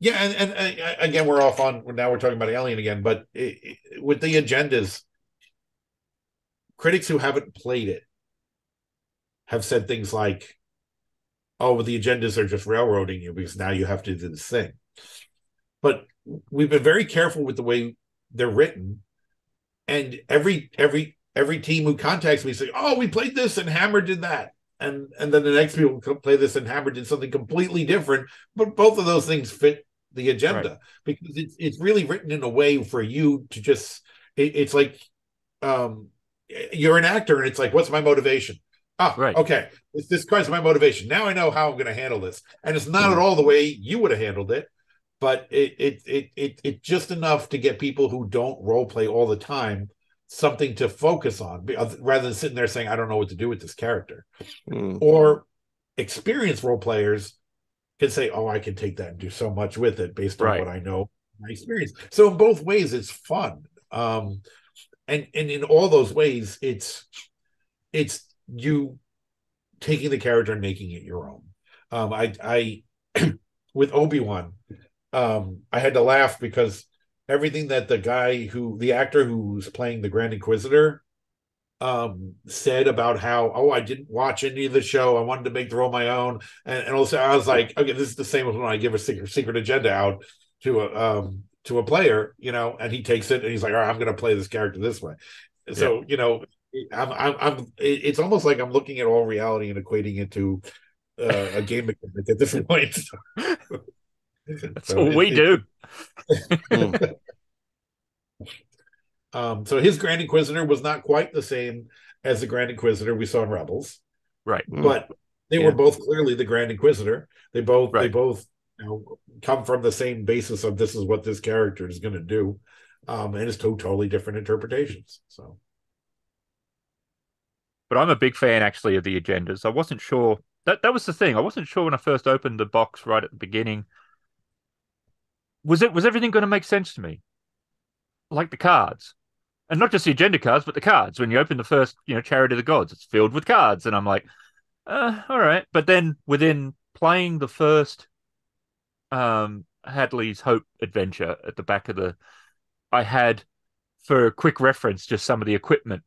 Yeah, and, and, uh, again, we're off on now. We're talking about Alien again, but it, it, with the agendas, critics who haven't played it have said things like, "Oh, well, the agendas are just railroading you because now you have to do this thing." But we've been very careful with the way they're written, and every every every team who contacts me say, "Oh, we played this and Hammer did that," and and then the next people play this and Hammer did something completely different. But both of those things fit the agenda right. because it's it's really written in a way for you to just. It, it's like, um, you're an actor, and it's like, what's my motivation? Ah, right. Okay, this this is my motivation. Now I know how I'm going to handle this, and it's not mm. at all the way you would have handled it but it it it it it just enough to get people who don't role play all the time something to focus on rather than sitting there saying i don't know what to do with this character mm. or experienced role players can say oh i can take that and do so much with it based on right. what i know my experience. So in both ways it's fun. Um and and in all those ways it's it's you taking the character and making it your own. Um i i with obi-wan um i had to laugh because everything that the guy who the actor who's playing the Grand Inquisitor um said about how oh I didn't watch any of the show. I wanted to make the role my own. And, and also I was like okay this is the same as when I give a secret secret agenda out to a um to a player you know and he takes it and he's like all right I'm gonna play this character this way. So yeah. you know I'm, I'm I'm it's almost like I'm looking at all reality and equating it to uh, a game mechanic at this point. That's so what we it, do. um, so his Grand Inquisitor was not quite the same as the Grand Inquisitor we saw in Rebels, right? But they yeah. were both clearly the Grand Inquisitor. They both right. they both you know, come from the same basis of this is what this character is going to do, um, and it's two totally different interpretations. So, but I'm a big fan actually of the agendas. I wasn't sure that that was the thing. I wasn't sure when I first opened the box right at the beginning was it was everything going to make sense to me? Like the cards, and not just the agenda cards, but the cards. When you open the first, you know, Chariot of the Gods, it's filled with cards, and I'm like, uh, all right. But then within playing the first, um, Hadley's Hope adventure at the back of the, I had for a quick reference just some of the equipment,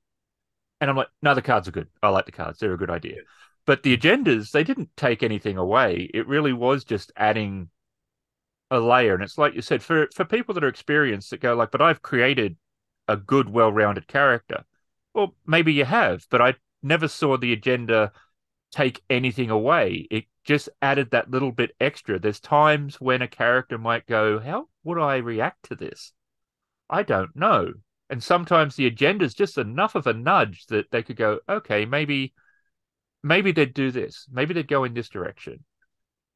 and I'm like, no, the cards are good. I like the cards; they're a good idea. But the agendas, they didn't take anything away. It really was just adding a layer. And it's like you said, for for people that are experienced that go like, but I've created a good, well-rounded character. Well, maybe you have, but I never saw the agenda take anything away. It just added that little bit extra. There's times when a character might go, How would I react to this? I don't know. And sometimes the agenda is just enough of a nudge that they could go, okay, maybe maybe they'd do this. Maybe they'd go in this direction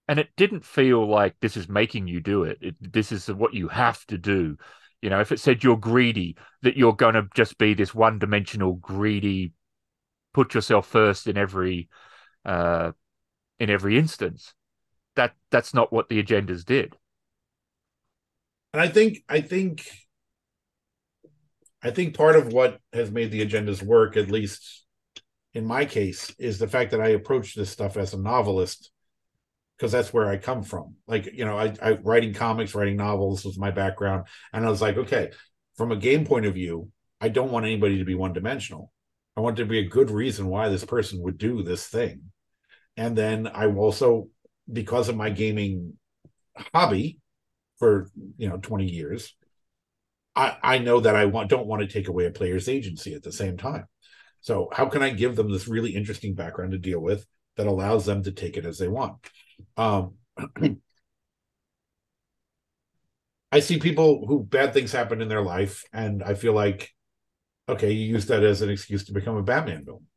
and it didn't feel like this is making you do it. it. This is what you have to do. You know, if it said you're greedy, that you're going to just be this one-dimensional greedy, put yourself first in every, uh, in every instance. That that's not what the agendas did. And I think I think I think part of what has made the agendas work, at least in my case, is the fact that I approach this stuff as a novelist because that's where I come from. Like, you know, I, I writing comics, writing novels was my background. And I was like, okay, from a game point of view, I don't want anybody to be one dimensional. I want there to be a good reason why this person would do this thing. And then I also, because of my gaming hobby for you know 20 years, I, I know that I want don't want to take away a player's agency at the same time. So how can I give them this really interesting background to deal with that allows them to take it as they want? Um, I see people who bad things happen in their life, and I feel like, okay, you use that as an excuse to become a Batman villain.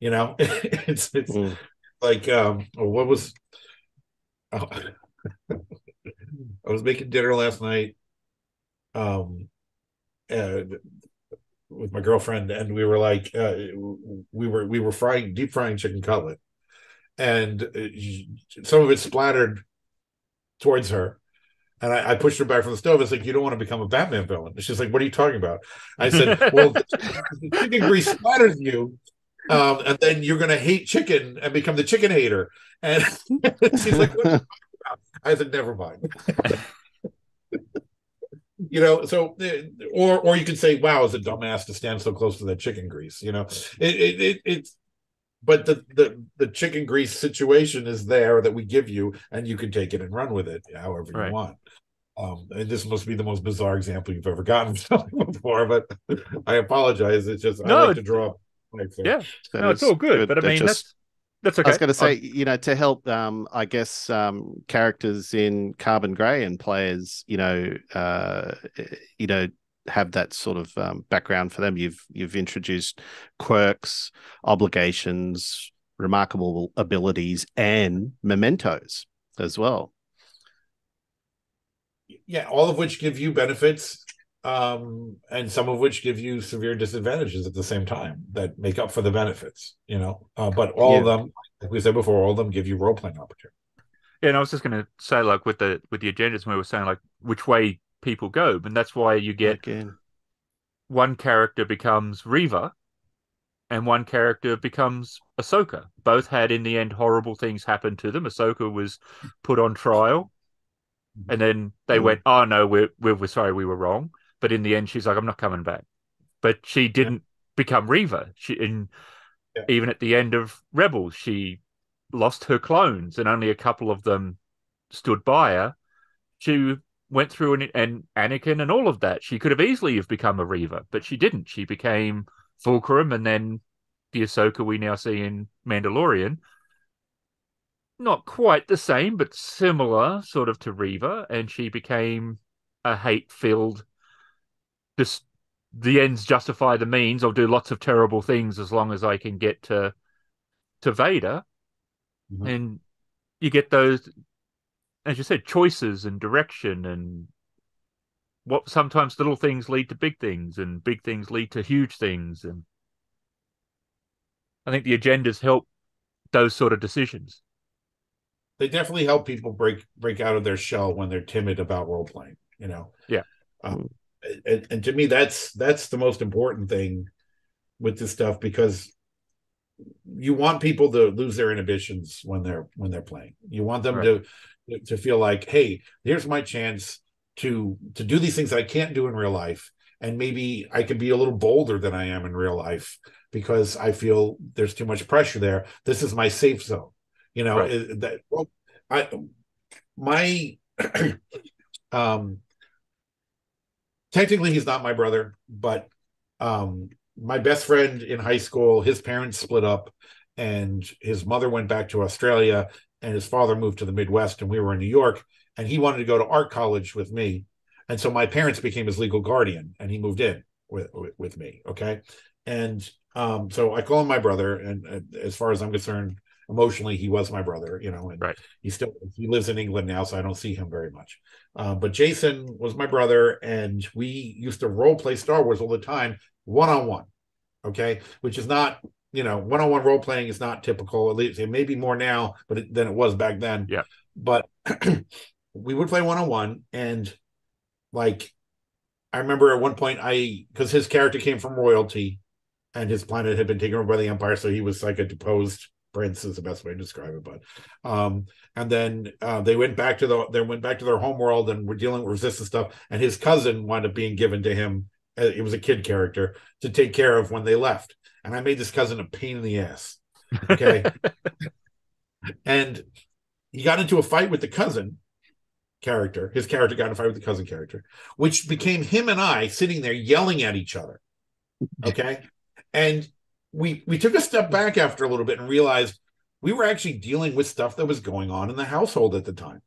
You know, it's it's mm. like um, what was oh, I was making dinner last night, um, and with my girlfriend, and we were like, uh, we were we were frying deep frying chicken cutlet, and uh, some of it splattered towards her. And I, I, pushed her back from the stove. It's like, you don't want to become a Batman villain. And she's like, what are you talking about? I said, well, chicken grease splatters you. Um, and then you're going to hate chicken and become the chicken hater. And she's like, I said, never mind. you know, so or or you could say, wow, is a dumbass to stand so close to that chicken grease? You know, it it, it it's but the, the the chicken grease situation is there that we give you and you can take it and run with it however you want um, and this must be the most bizarre example you've ever gotten before but i apologize it's just no, i like to draw yeah no it's all good, good. but i mean just, that's that's okay. I was going to say, you know, to help, um, I guess, um, characters in Carbon Grey and players, you know, uh, you know, have that sort of um, background for them. You've you've introduced quirks, obligations, remarkable abilities, and mementos as well. Yeah, all of which give you benefits, um, and some of which give you severe disadvantages at the same time that make up for the benefits. You know, uh, but all yeah. of them, like we said before, all of them give you role playing opportunity. Yeah, and I was just going to say, like with the with the agendas, we were saying like which way people go, and that's why you get Again. one character becomes Reva, and one character becomes Ahsoka. Both had in the end horrible things happen to them. Ahsoka was put on trial, and then they mm. went, "Oh no, we're, we're we're sorry, we were wrong." But in the end, she's like, "I'm not coming back." But she didn't yeah. become Reva. She in yeah. even at the end of Rebels, she lost her clones, and only a couple of them stood by her. She went through an, and Anakin and all of that. She could have easily have become a Reva, but she didn't. She became Fulcrum and then the Ahsoka we now see in Mandalorian. Not quite the same, but similar sort of to Reva, and she became a hate-filled. Just the ends justify the means. I'll do lots of terrible things as long as I can get to to Vader, mm-hmm. and you get those as you said, choices and direction and what sometimes little things lead to big things and big things lead to huge things and I think the agendas help those sort of decisions. They definitely help people break break out of their shell when they're timid about role playing. You know. Yeah. Um, and, and to me, that's that's the most important thing with this stuff because you want people to lose their inhibitions when they're when they're playing. You want them right. to to feel like, hey, here's my chance to to do these things that I can't do in real life, and maybe I can be a little bolder than I am in real life because I feel there's too much pressure there. This is my safe zone, you know. Right. That well, I my um technically he's not my brother, but um my best friend in high school, his parents split up and his mother went back to Australia and his father moved to the Midwest, and we were in New York, and he wanted to go to art college with me, and so my parents became his legal guardian, and he moved in with with, with me. Okay, and um, so I call him my brother, and, and, as far as I'm concerned, emotionally, he was my brother. You know, and right. he still he lives in England now, so I don't see him very much. Uh, but Jason was my brother, and we used to role play Star Wars all the time, one on one. Okay, which is not you know, one-on-one role playing is not typical. At least it may be more now, but it, than it was back then. Yeah. But we would play one-on-one, and like I remember at one point, I because his character came from royalty, and his planet had been taken over by the Empire, so he was like a deposed prince is the best way to describe it. But um, and then uh, they went back to the they went back to their home world and were dealing with resistance stuff, and his cousin wound up being given to him. Uh, it was a kid character to take care of when they left and I made this cousin a pain in the ass. Okay. and he got into a fight with the cousin character. His character got in a fight with the cousin character, which became him and I sitting there yelling at each other. Okay. and we we took a step back after a little bit and realized we were actually dealing with stuff that was going on in the household at the time.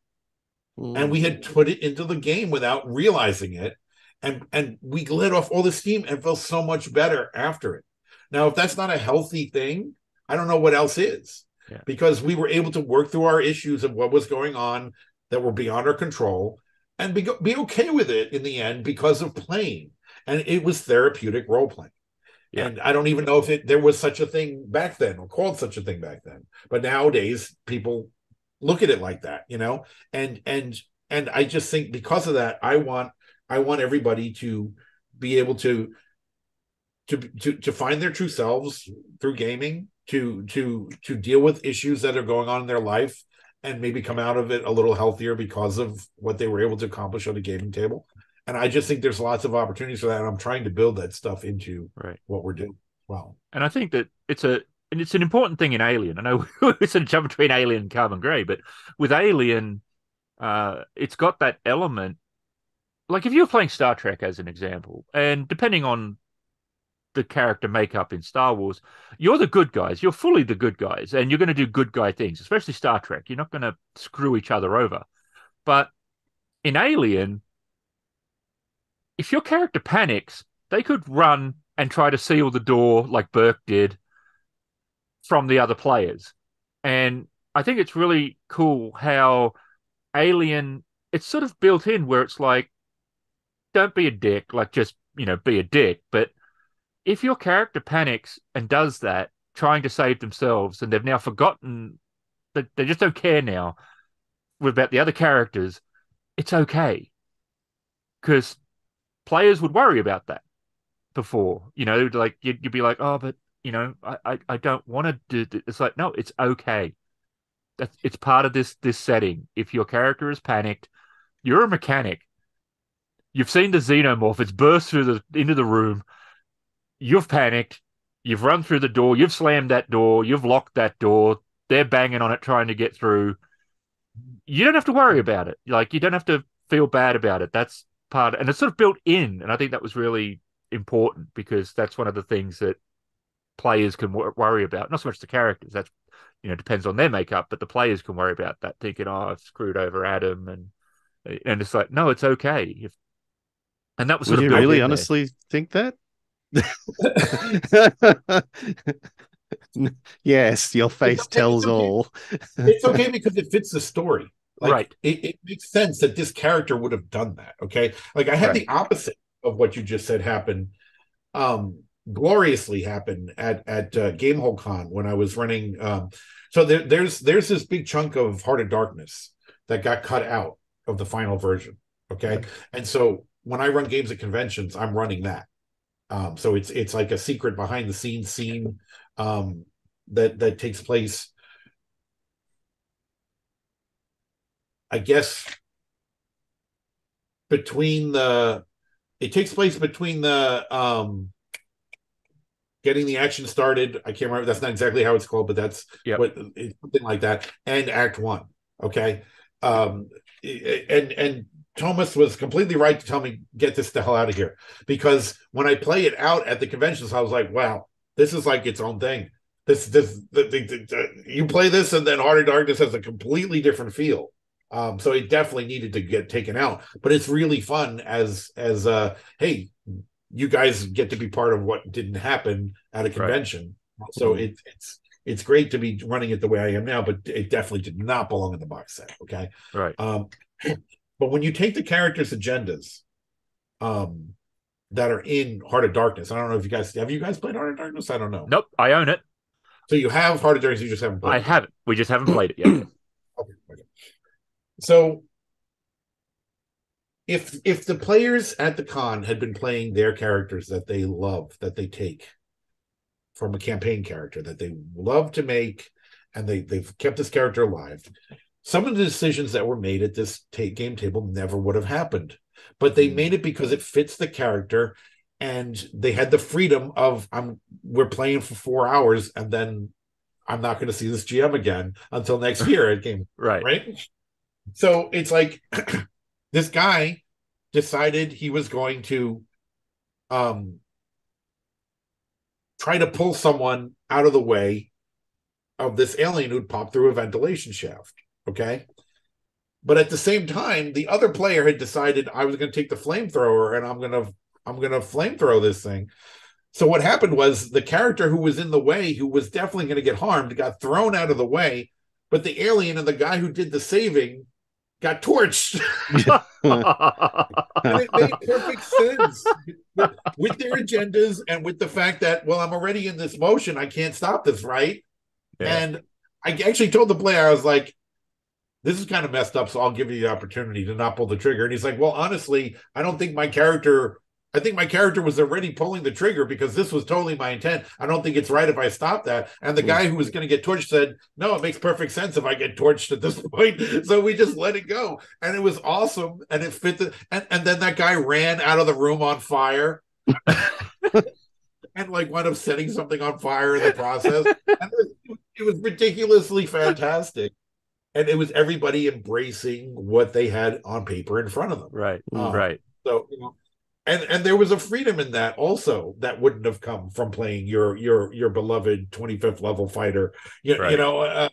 Mm. And we had put it into the game without realizing it. And and we let off all the steam and felt so much better after it. Now, if that's not a healthy thing, I don't know what else is. Yeah. Because we were able to work through our issues of what was going on that were beyond our control and be, be okay with it in the end because of playing. And it was therapeutic role playing. Yeah. And I don't even know if it there was such a thing back then or called such a thing back then. But nowadays people look at it like that, you know? And and and I just think because of that, I want I want everybody to be able to to to to find their true selves through gaming to to to deal with issues that are going on in their life and maybe come out of it a little healthier because of what they were able to accomplish on the gaming table. And I just think there's lots of opportunities for that. And I'm trying to build that stuff into Right. what we're doing. Well, And I think that it's a and it's an important thing in Alien. I know sort of jump between Alien and Carbon Grey, but with Alien, uh, it's got that element. Like if you're playing Star Trek as an example, and depending on the character makeup in Star Wars, you're the good guys. You're fully the good guys, and you're going to do good guy things, especially Star Trek. You're not going to screw each other over. But in Alien, if your character panics, they could run and try to seal the door like Burke did from the other players. And I think it's really cool how Alien it's sort of built in where it's like don't be a dick, like just, you know, be a dick, but if your character panics and does that trying to save themselves and they've now forgotten that they just don't care now about the other characters, it's okay. Cuz players would worry about that before, you know, like you'd, you'd be like, "Oh, but you know, I, I, I don't want to do this. It's like, no, it's okay. That's it's part of this this setting. If your character is panicked, you're a mechanic. You've seen the xenomorph. It's burst through the into the room. You've panicked. You've run through the door. You've slammed that door. You've locked that door. They're banging on it, trying to get through. You don't have to worry about it. Like you don't have to feel bad about it. That's part, and it's sort of built in. And I think that was really important because that's one of the things that players can wor- worry about. Not so much the characters. That's you know depends on their makeup, but the players can worry about that, thinking, "Oh, I've screwed over Adam," and and it's like, no, it's okay. If, and that was sort Would of you really in there. honestly think that? yes, your face okay, tells okay. all. it's okay because it fits the story. Like, Right. It, it makes sense that this character would have done that. Okay. Like I had Right. the opposite of what you just said happen. Um, gloriously happen at at uh, Gamehole Con when I was running. Um, so there, there's there's this big chunk of Heart of Darkness that got cut out of the final version. Okay, and so when I run games at conventions, I'm running that. Um, so it's it's like a secret behind the scenes scene um, that that takes place. I guess between the it takes place between the um getting the action started. I can't remember. That's not exactly how it's called, but that's Yep. what it's something like that. And Act One. Okay. Um, and and Thomas was completely right to tell me get this the hell out of here because when I play it out at the conventions, I was like, wow, this is like its own thing. This this the, the, the, you play this and then Heart of Darkness has a completely different feel. Um, so it definitely needed to get taken out, but it's really fun as as uh hey, you guys get to be part of what didn't happen at a convention. So it, it's it's great to be running it the way I am now, but it definitely did not belong in the box set. Okay. Right. Um, but when you take the characters' agendas, um, that are in Heart of Darkness, I don't know if you guys have you guys played Heart of Darkness. I don't know. Nope, I own it. So you have Heart of Darkness, you just haven't played. I it. have it. We just haven't played it yet. Okay, okay. So if if the players at the con had been playing their characters that they love, that they take from a campaign character that they love to make, and they they've kept this character alive, some of the decisions that were made at this ta- game table never would have happened. But they made it because it fits the character, and they had the freedom of I'm we're playing for four hours, and then I'm not going to see this GM again until next year at game right. right? So it's like this guy decided he was going to um try to pull someone out of the way of this alien who'd popped through a ventilation shaft. Okay. But at the same time, the other player had decided I was going to take the flamethrower and I'm going to I'm going to flamethrow this thing. So what happened was the character who was in the way, who was definitely going to get harmed, got thrown out of the way, but the alien and the guy who did the saving got torched. and it made perfect sense with, with their agendas and with the fact that, well, I'm already in this motion. I can't stop this, right? Yeah. And I actually told the player, I was like, this is kind of messed up, so I'll give you the opportunity to not pull the trigger. And he's like, well, honestly, I don't think my character I think my character was already pulling the trigger because this was totally my intent. I don't think it's right if I stop that. And the Mm. guy who was going to get torched said, "No, it makes perfect sense if I get torched at this point." So we just let it go, and it was awesome, and it fit the. And, and then that guy ran out of the room on fire, and like wound up setting something on fire in the process. and it, was, it was ridiculously fantastic, and it was everybody embracing what they had on paper in front of them. Right. Uh, right. So you know, and and there was a freedom in that also that wouldn't have come from playing your your your beloved 25th level fighter. You, you know, uh,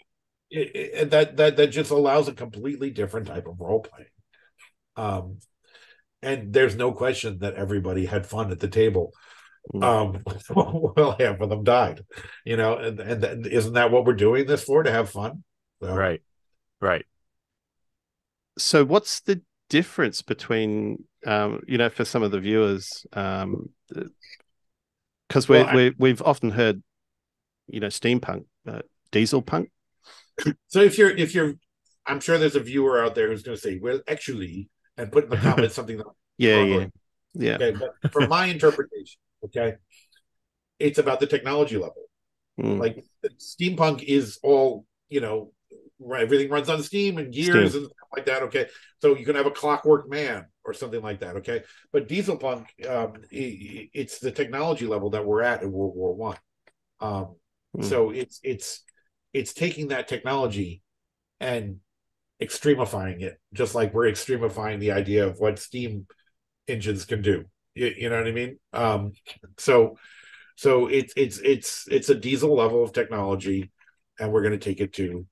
it, it, that that that just allows a completely different type of role playing. Um, and there's no question that everybody had fun at the table. Mm. Um, well, half of them died. You know, and and isn't that what we're doing this for to have fun? So, Right. Right. so what's the difference between um you know for some of the viewers um because we Well, I- we we've often heard you know steampunk uh, diesel punk So if you're if you're, I'm sure there's a viewer out there who's going to say, well, actually, and put in the comments something that yeah yeah with yeah Okay, but from my interpretation, okay, it's about the technology level. Mm. Like steampunk is all you know, right, everything runs on steam and gears and stuff like that. Okay, so you can have a clockwork man or something like that. Okay, but diesel punk, um, i- i- it's the technology level that we're at in World War One. Um, Mm. so it's it's it's taking that technology and extremifying it, just like we're extremifying the idea of what steam engines can do. You, you know what I mean? Um, so so it's it's it's it's a diesel level of technology, and we're going to take it to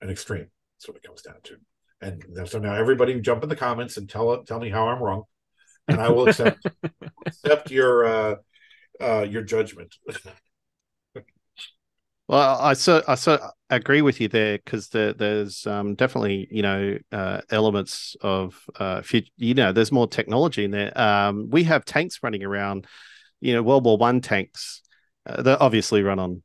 an extreme. That's what it comes down to. And so now everybody jump in the comments and tell tell me how I'm wrong, and I will accept accept your uh, uh, your judgment. Well, I so I so agree with you there because there, there's um, definitely you know uh, elements of uh, fut- you know there's more technology in there. Um, we have tanks running around, you know, World War One tanks uh, that obviously run on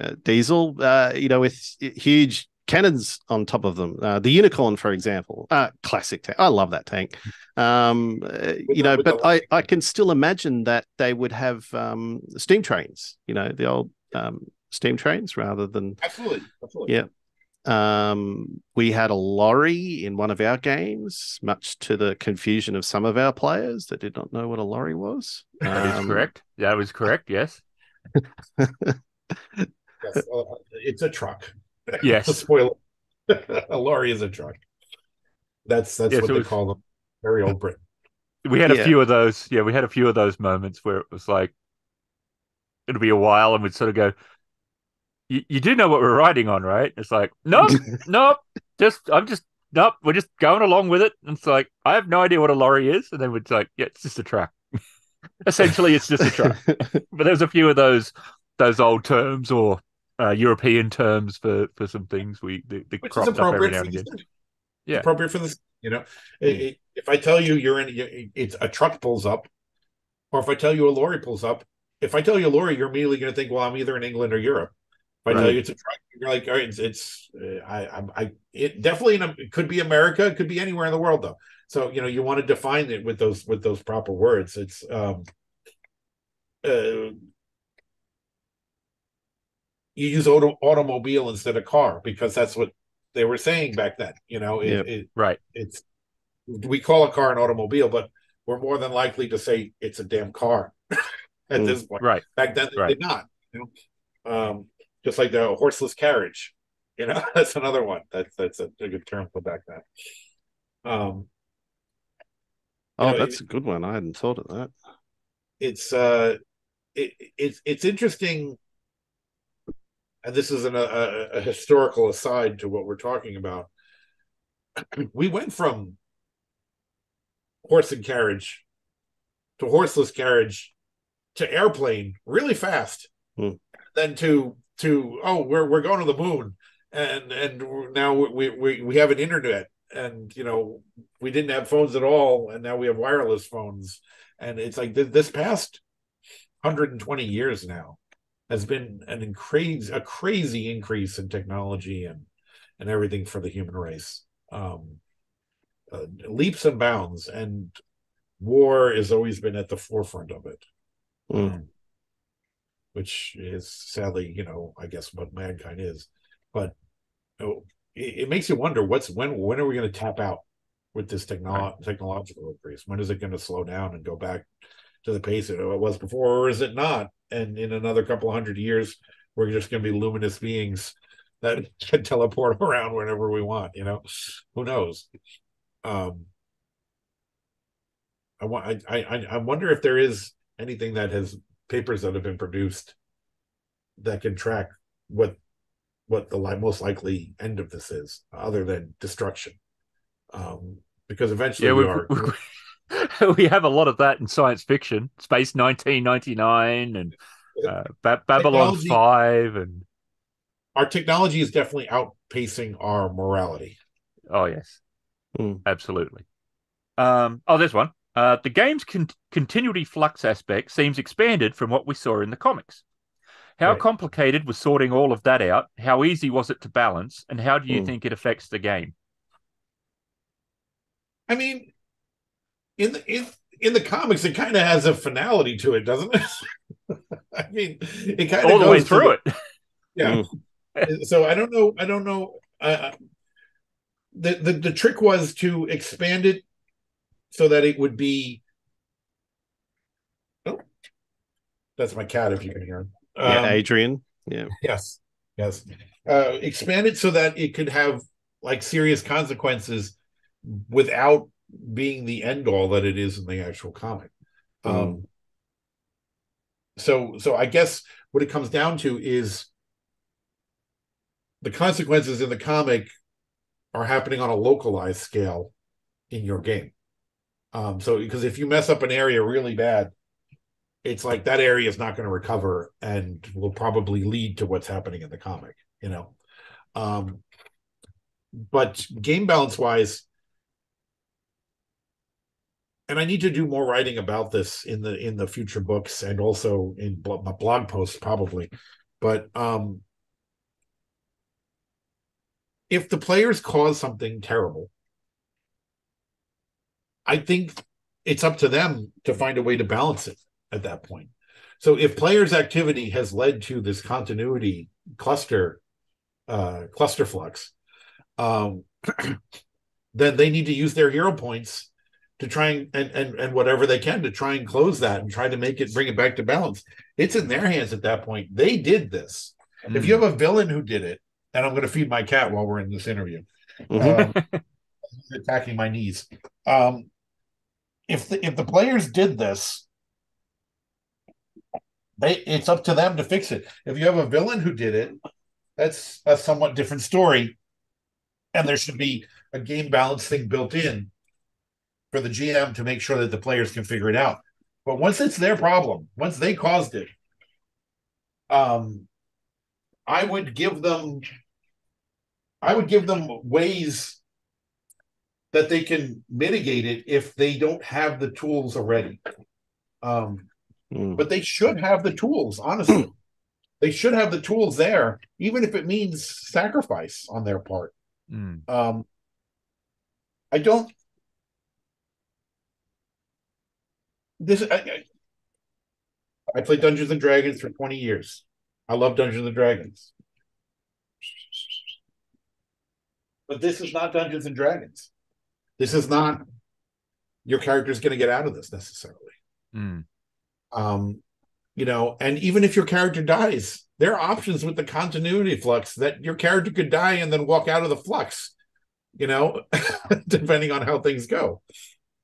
uh, diesel, uh, you know, with huge cannons on top of them. Uh, the Unicorn, for example, uh, classic tank. I love that tank. Um, uh, you know, but I I can still imagine that they would have um, steam trains. You know, the old um, steam trains rather than Absolutely, absolutely. Yeah. um, we had a lorry in one of our games, much to the confusion of some of our players that did not know what a lorry was. That is Um, correct. That was correct. Yes. Yes, uh, it's a truck. Yes. Spoiler. a lorry is a truck. That's that's Yes, what it they was- call them. Very old Britain. We had a Yeah. few of those. Yeah, we had a few of those moments where it was like, it'll be a while, and we'd sort of go, "You, you do know what we're riding on, right?" It's like, nope, nope, just I'm just nope, we're just going along with it. And it's like, I have no idea what a lorry is, and then we'd like, yeah, it's just a truck. Essentially, it's just a truck. But there's a few of those those old terms or uh, European terms for for some things we they, they Which is cropped up every appropriate now for and again. Yeah. appropriate for this. You know, Mm. If I tell you you're in, it's a truck pulls up, or if I tell you a lorry pulls up, if I tell you a lorry, you're immediately going to think, well, I'm either in England or Europe. If I tell you it's a truck, you're like, all right, it's, it's uh, I, I, I, it definitely in a, it could be America, it could be anywhere in the world, though. So you know, you want to define it with those with those proper words. It's um, uh, you use auto, automobile instead of car because that's what they were saying back then. You know, it, it, Right. it's we call a car an automobile, but we're more than likely to say it's a damn car at Mm, this point. Right. Back then, they Right. did not. You know, um, just like the horseless carriage. You know, that's another one. That's that's a, a good term for back then. Um, oh, know, that's a good one. I hadn't thought of that. it's uh, it, it's it's interesting, and this is an, a, a historical aside to what we're talking about. we went from horse and carriage to horseless carriage to airplane really fast. Hmm. then to to oh we're we're going to the moon. And and now we we we have an internet. And you know we didn't have phones at all. And now we have wireless phones. And it's like th- this past 120 years now has been an crazy a crazy increase in technology and and everything for the human race um uh, leaps and bounds and war has always been at the forefront of it, Mm. um, which is sadly, you know, I guess what mankind is. But it, it makes you wonder what's when when are we going to tap out with this technolo- technological increase? When is it going to slow down and go back to the pace of it was before, or is it not? And in another couple hundred years, we're just going to be luminous beings that can teleport around whenever we want. You know, who knows? Um, I want. I, I I wonder if there is anything that has papers that have been produced that can track what what the li- most likely end of this is, other than destruction. Um, because eventually Yeah, we we, are. we, we have a lot of that in science fiction. Space 1999 and uh, ba- Babylon Technology- 5 and our technology is definitely outpacing our morality. oh yes. Hmm. Absolutely. Um oh there's one. Uh the game's con- continuity flux aspect seems expanded from what we saw in the comics. How Right. complicated was sorting all of that out? How easy was it to balance? And how do you Hmm. think it affects the game? I mean, in the in in the comics, it kind of has a finality to it, doesn't it? I mean, it kind of All the way goes through the- it. Yeah. so I don't know. I don't know. Uh, the, the the trick was to expand it so that it would be. Oh, that's my cat. If you can hear him. yeah, Um, Adrian. Yeah. Yes, yes. Uh, expand it so that it could have like serious consequences without being the end all that it is in the actual comic. Um, so, so I guess what it comes down to is the consequences in the comic are happening on a localized scale in your game. Um, so because if you mess up an area really bad, it's like that area is not going to recover and will probably lead to what's happening in the comic, you know. Um, but game balance wise, and I need to do more writing about this in the in the future books and also in blo- my blog posts probably. But um, if the players cause something terrible, I think it's up to them to find a way to balance it at that point. So if players' activity has led to this continuity cluster uh, cluster flux, um, then they need to use their hero points to try and, and and whatever they can to try and close that and try to make it bring it back to balance. It's in their hands at that point. They did this. If you have a villain who did it, and I'm going to feed my cat while we're in this interview, Mhm. um, attacking my knees. Um, if the if the players did this, they it's up to them to fix it. If you have a villain who did it, that's a somewhat different story, and there should be a game balance thing built in for the GM to make sure that the players can figure it out. But once it's their problem, once they caused it, um, I would give them I would give them ways that they can mitigate it if they don't have the tools already. Um, Mm. but they should have the tools, honestly. they should have the tools there, even if it means sacrifice on their part. Mm. Um, I don't. This I, I, I played Dungeons and Dragons for twenty years. I love Dungeons and Dragons, but this is not Dungeons and Dragons. This is not your character's going to get out of this necessarily. Mm. Um, you know, and even if your character dies, there are options with the continuity flux that your character could die and then walk out of the flux, you know, depending on how things go.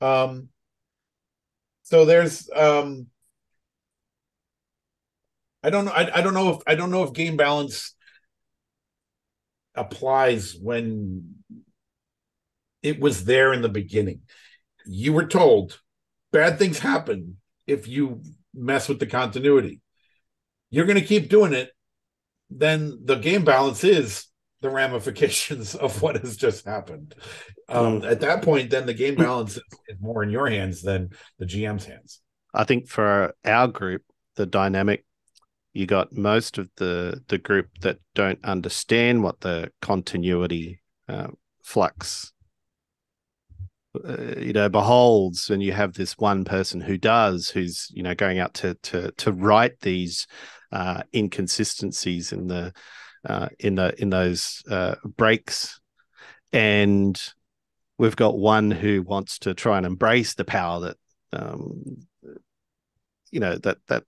Um, so there's um I don't know I, I don't know if I don't know if game balance applies when it was there in the beginning. You were told bad things happen if you mess with the continuity. You're going to keep doing it. Then the game balance is the ramifications of what has just happened. Um, At that point, then the game balance is more in your hands than the GM's hands. I think for our group, the dynamic, you got most of the the group that don't understand what the continuity uh, flux uh, you know beholds and you have this one person who does who's you know going out to to to right these uh, inconsistencies in the uh, in the in those uh, breaks. And we've got one who wants to try and embrace the power that um, you know that that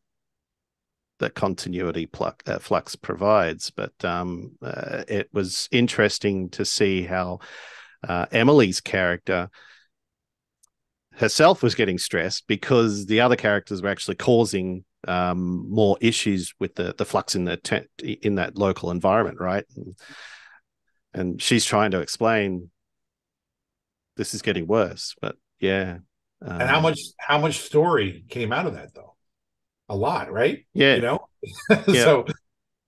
that continuity pluck, uh, flux provides. But um, uh, it was interesting to see how uh, Emily's character herself was getting stressed because the other characters were actually causing um, more issues with the the flux in the te- in that local environment, right? And, and, she's trying to explain this is getting worse, but yeah. Um, and how much how much story came out of that though? A lot, right? Yeah, you know. yeah. so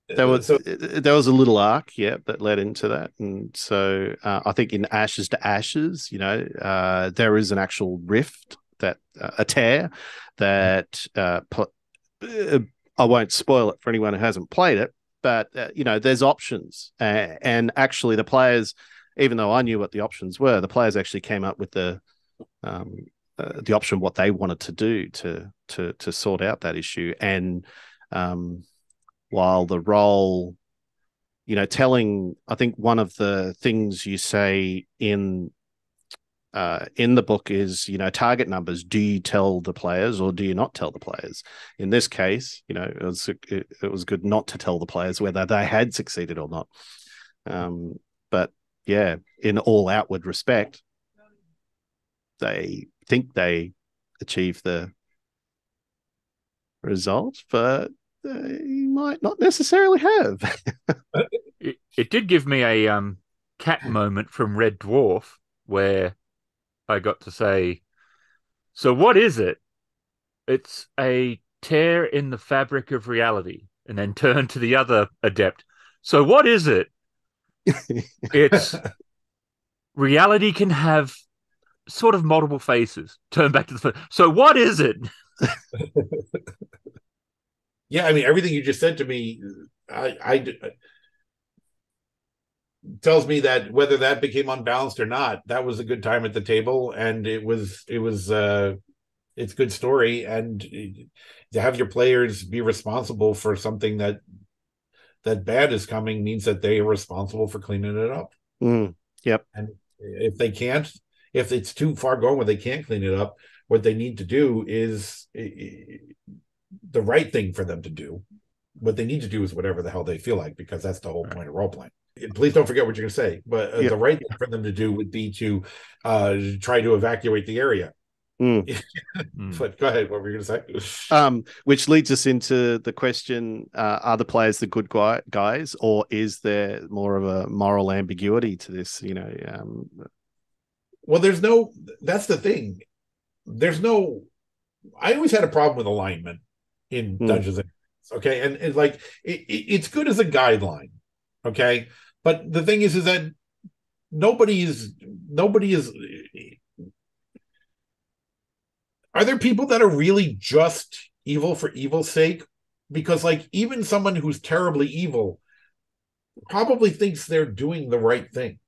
there was so, there was a little arc, yeah, that led into that, and so uh, I think in Ashes to Ashes, you know, uh, there is an actual rift that uh, a tear that uh, pl- uh, I won't spoil it for anyone who hasn't played it, but uh, you know, there's options, and actually the players, even though I knew what the options were, the players actually came up with the um, the option what they wanted to do to to to sort out that issue. And um, while the role you know telling i think one of the things you say in uh, in the book is you know target numbers do you tell the players or do you not tell the players in this case you know it was it, it was good not to tell the players whether they had succeeded or not um, but yeah in all outward respect they think they achieve the result but you might not necessarily have. it, it did give me a um, cat moment from Red Dwarf where I got to say, So what is it? It's a tear in the fabric of reality. And then turn to the other adept. So what is it? it's reality can have sort of multiple faces. Turn back to the so what is it? yeah, I mean, everything you just said to me, I, I tells me that whether that became unbalanced or not, that was a good time at the table, and it was it was uh, it's good story, and to have your players be responsible for something that that bad is coming means that they are responsible for cleaning it up. Mm, yep. And if they can't, if it's too far gone where they can't clean it up, what they need to do is the right thing for them to do. What they need to do is whatever the hell they feel like, because that's the whole point of role playing. Please don't forget what you're going to say. But uh, yep. the right thing for them to do would be to uh, try to evacuate the area. Mm. but go ahead. What were you going to say? Um, which leads us into the question: uh, Are the players the good guys, or is there more of a moral ambiguity to this? You know. Um... Well, there's no. That's the thing. There's no. I always had a problem with alignment in mm. Dungeons and Dragons. okay, and, and like it, it's good as a guideline, okay, but the thing is, is that nobody is nobody is. Are there people that are really just evil for evil's sake? Because like even someone who's terribly evil probably thinks they're doing the right thing.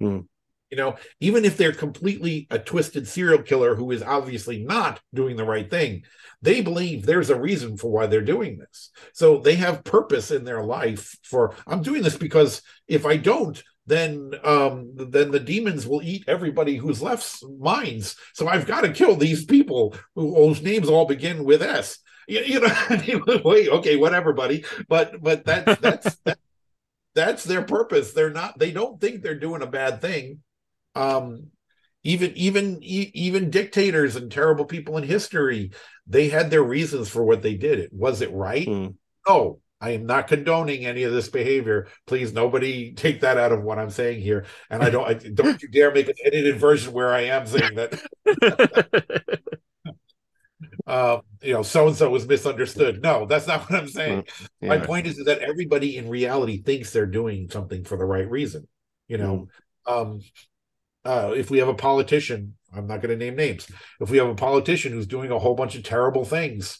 Mm. You know, even if they're completely a twisted serial killer who is obviously not doing the right thing, they believe there's a reason for why they're doing this. So they have purpose in their life for I'm doing this because if I don't, then um then the demons will eat everybody who's left's minds. So I've got to kill these people who, whose names all begin with S. You, you know, wait, okay, whatever, buddy. But but that's that's that, that's their purpose. They're not. They don't think they're doing a bad thing um, even even even dictators and terrible people in history they had their reasons for what they did it was it right mm. no i am not condoning any of this behavior please nobody take that out of what i'm saying here and i don't I, don't you dare make an edited version where i am saying that uh, you know so and so was misunderstood no that's not what i'm saying mm. yeah. my point is, is that everybody in reality thinks they're doing something for the right reason you know mm. um uh, if we have a politician, I'm not going to name names. If we have a politician who's doing a whole bunch of terrible things,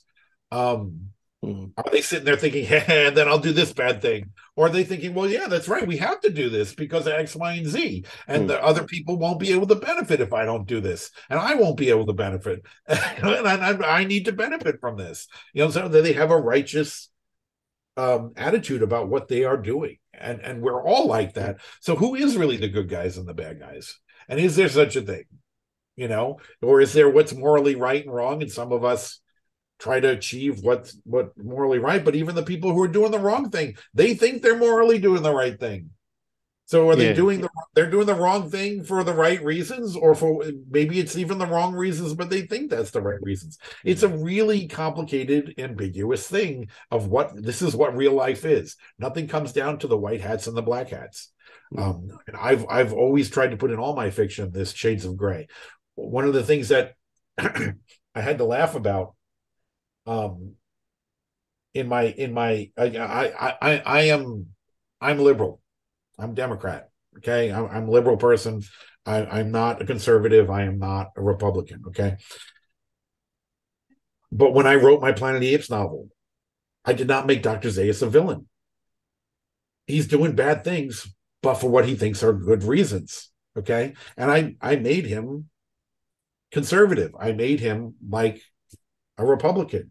um, Mm. Are they sitting there thinking, hey, and then I'll do this bad thing? Or are they thinking, well, yeah, that's right. We have to do this because of X, Y, and Z. And Mm. the other people won't be able to benefit if I don't do this. And I won't be able to benefit. and I, I need to benefit from this. You know, so that they have a righteous um, attitude about what they are doing. And, and we're all like that. So who is really the good guys and the bad guys? And is there such a thing? You know, or is there what's morally right and wrong? And some of us try to achieve what's what morally right but even the people who are doing the wrong thing they think they're morally doing the right thing. So are they doing the they're doing the wrong thing for the right reasons or for maybe it's even the wrong reasons but they think that's the right reasons. It's a mm-hmm. really complicated ambiguous thing of what this is what real life is. Nothing comes down to the white hats and the black hats um, and i've i've always tried to put in all my fiction this shades of gray one of the things that i had to laugh about um in my in my I I I, I am I'm liberal. I'm Democrat. Okay. I'm, I'm a liberal person. I, I'm not a conservative. I am not a Republican. Okay. But when I wrote my Planet of the Apes novel, I did not make Dr. Zaius a villain. He's doing bad things, but for what he thinks are good reasons. Okay. And I I made him conservative. I made him like a Republican.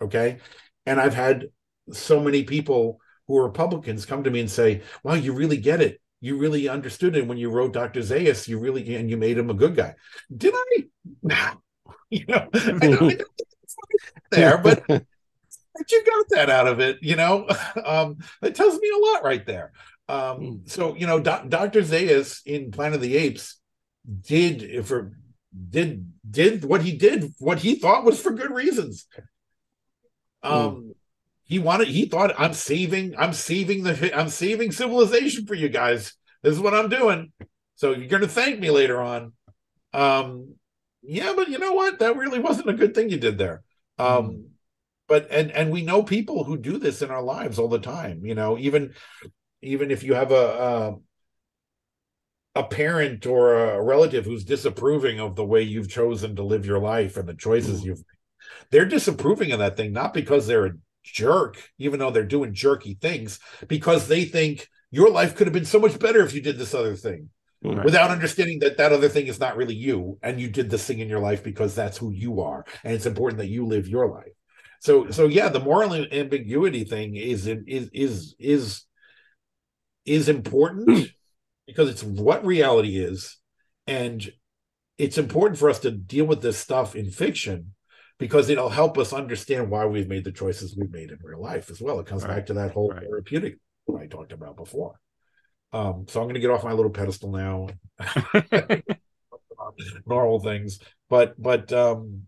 Okay. And I've had so many people who are Republicans come to me and say, wow, you really get it. You really understood it when you wrote Dr. Zaius. You really, and you made him a good guy. Did I? No. You know, I know there, but but you got that out of it, you know. Um, it tells me a lot right there. Um, Mm. so you know, doc, Dr. Zaius in Planet of the Apes did for did did what he did, what he thought was for good reasons. Um, he wanted, he thought, I'm saving, I'm saving the, I'm saving civilization for you guys. This is what I'm doing. So you're going to thank me later on. Um, yeah, but you know what? That really wasn't a good thing you did there. Um, but and and we know people who do this in our lives all the time. You know, even even if you have a a, a parent or a relative who's disapproving of the way you've chosen to live your life and the choices Mm. you've made, they're disapproving of that thing not because they're a jerk even though they're doing jerky things because they think your life could have been so much better if you did this other thing Right. without understanding that that other thing is not really you and you did this thing in your life because that's who you are and it's important that you live your life so so yeah the moral ambiguity thing is is is is is important because it's what reality is and it's important for us to deal with this stuff in fiction because it'll help us understand why we've made the choices we've made in real life as well. It comes Right. back to that whole Right. therapeutic i talked about before. Um so i'm going to get off my little pedestal now. Normal things. But but um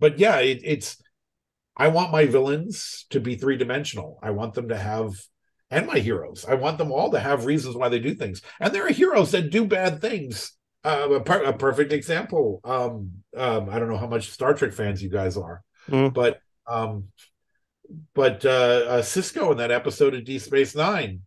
but yeah it, it's i want my villains to be three-dimensional. I want them to have and my heroes i want them all to have reasons why they do things and there are heroes that do bad things uh, a, per- a perfect example um um i don't know how much star trek fans you guys are Mm. but um but uh, uh Sisko in that episode of d space nine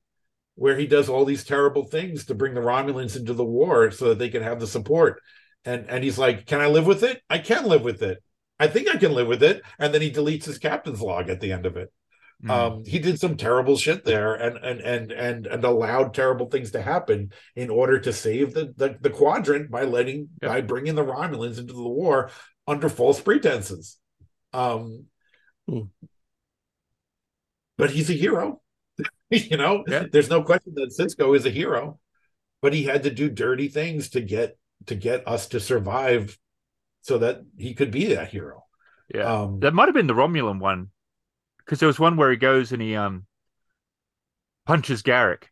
where he does all these terrible things to bring the Romulans into the war so that they can have the support. And and he's like, "Can I live with it? I can live with it. I think I can live with it." And then he deletes his captain's log at the end of it. Mm. Um, he did some terrible shit there, and and and and and allowed terrible things to happen in order to save the the, the quadrant by letting Yeah. by bringing the Romulans into the war under false pretenses. Um, Hmm. but he's a hero. you know, Yeah. there's no question that Sisko is a hero, but he had to do dirty things to get to get us to survive so that he could be that hero. yeah. Um, That might have been the Romulan one, because there was one where he goes and he um punches Garak,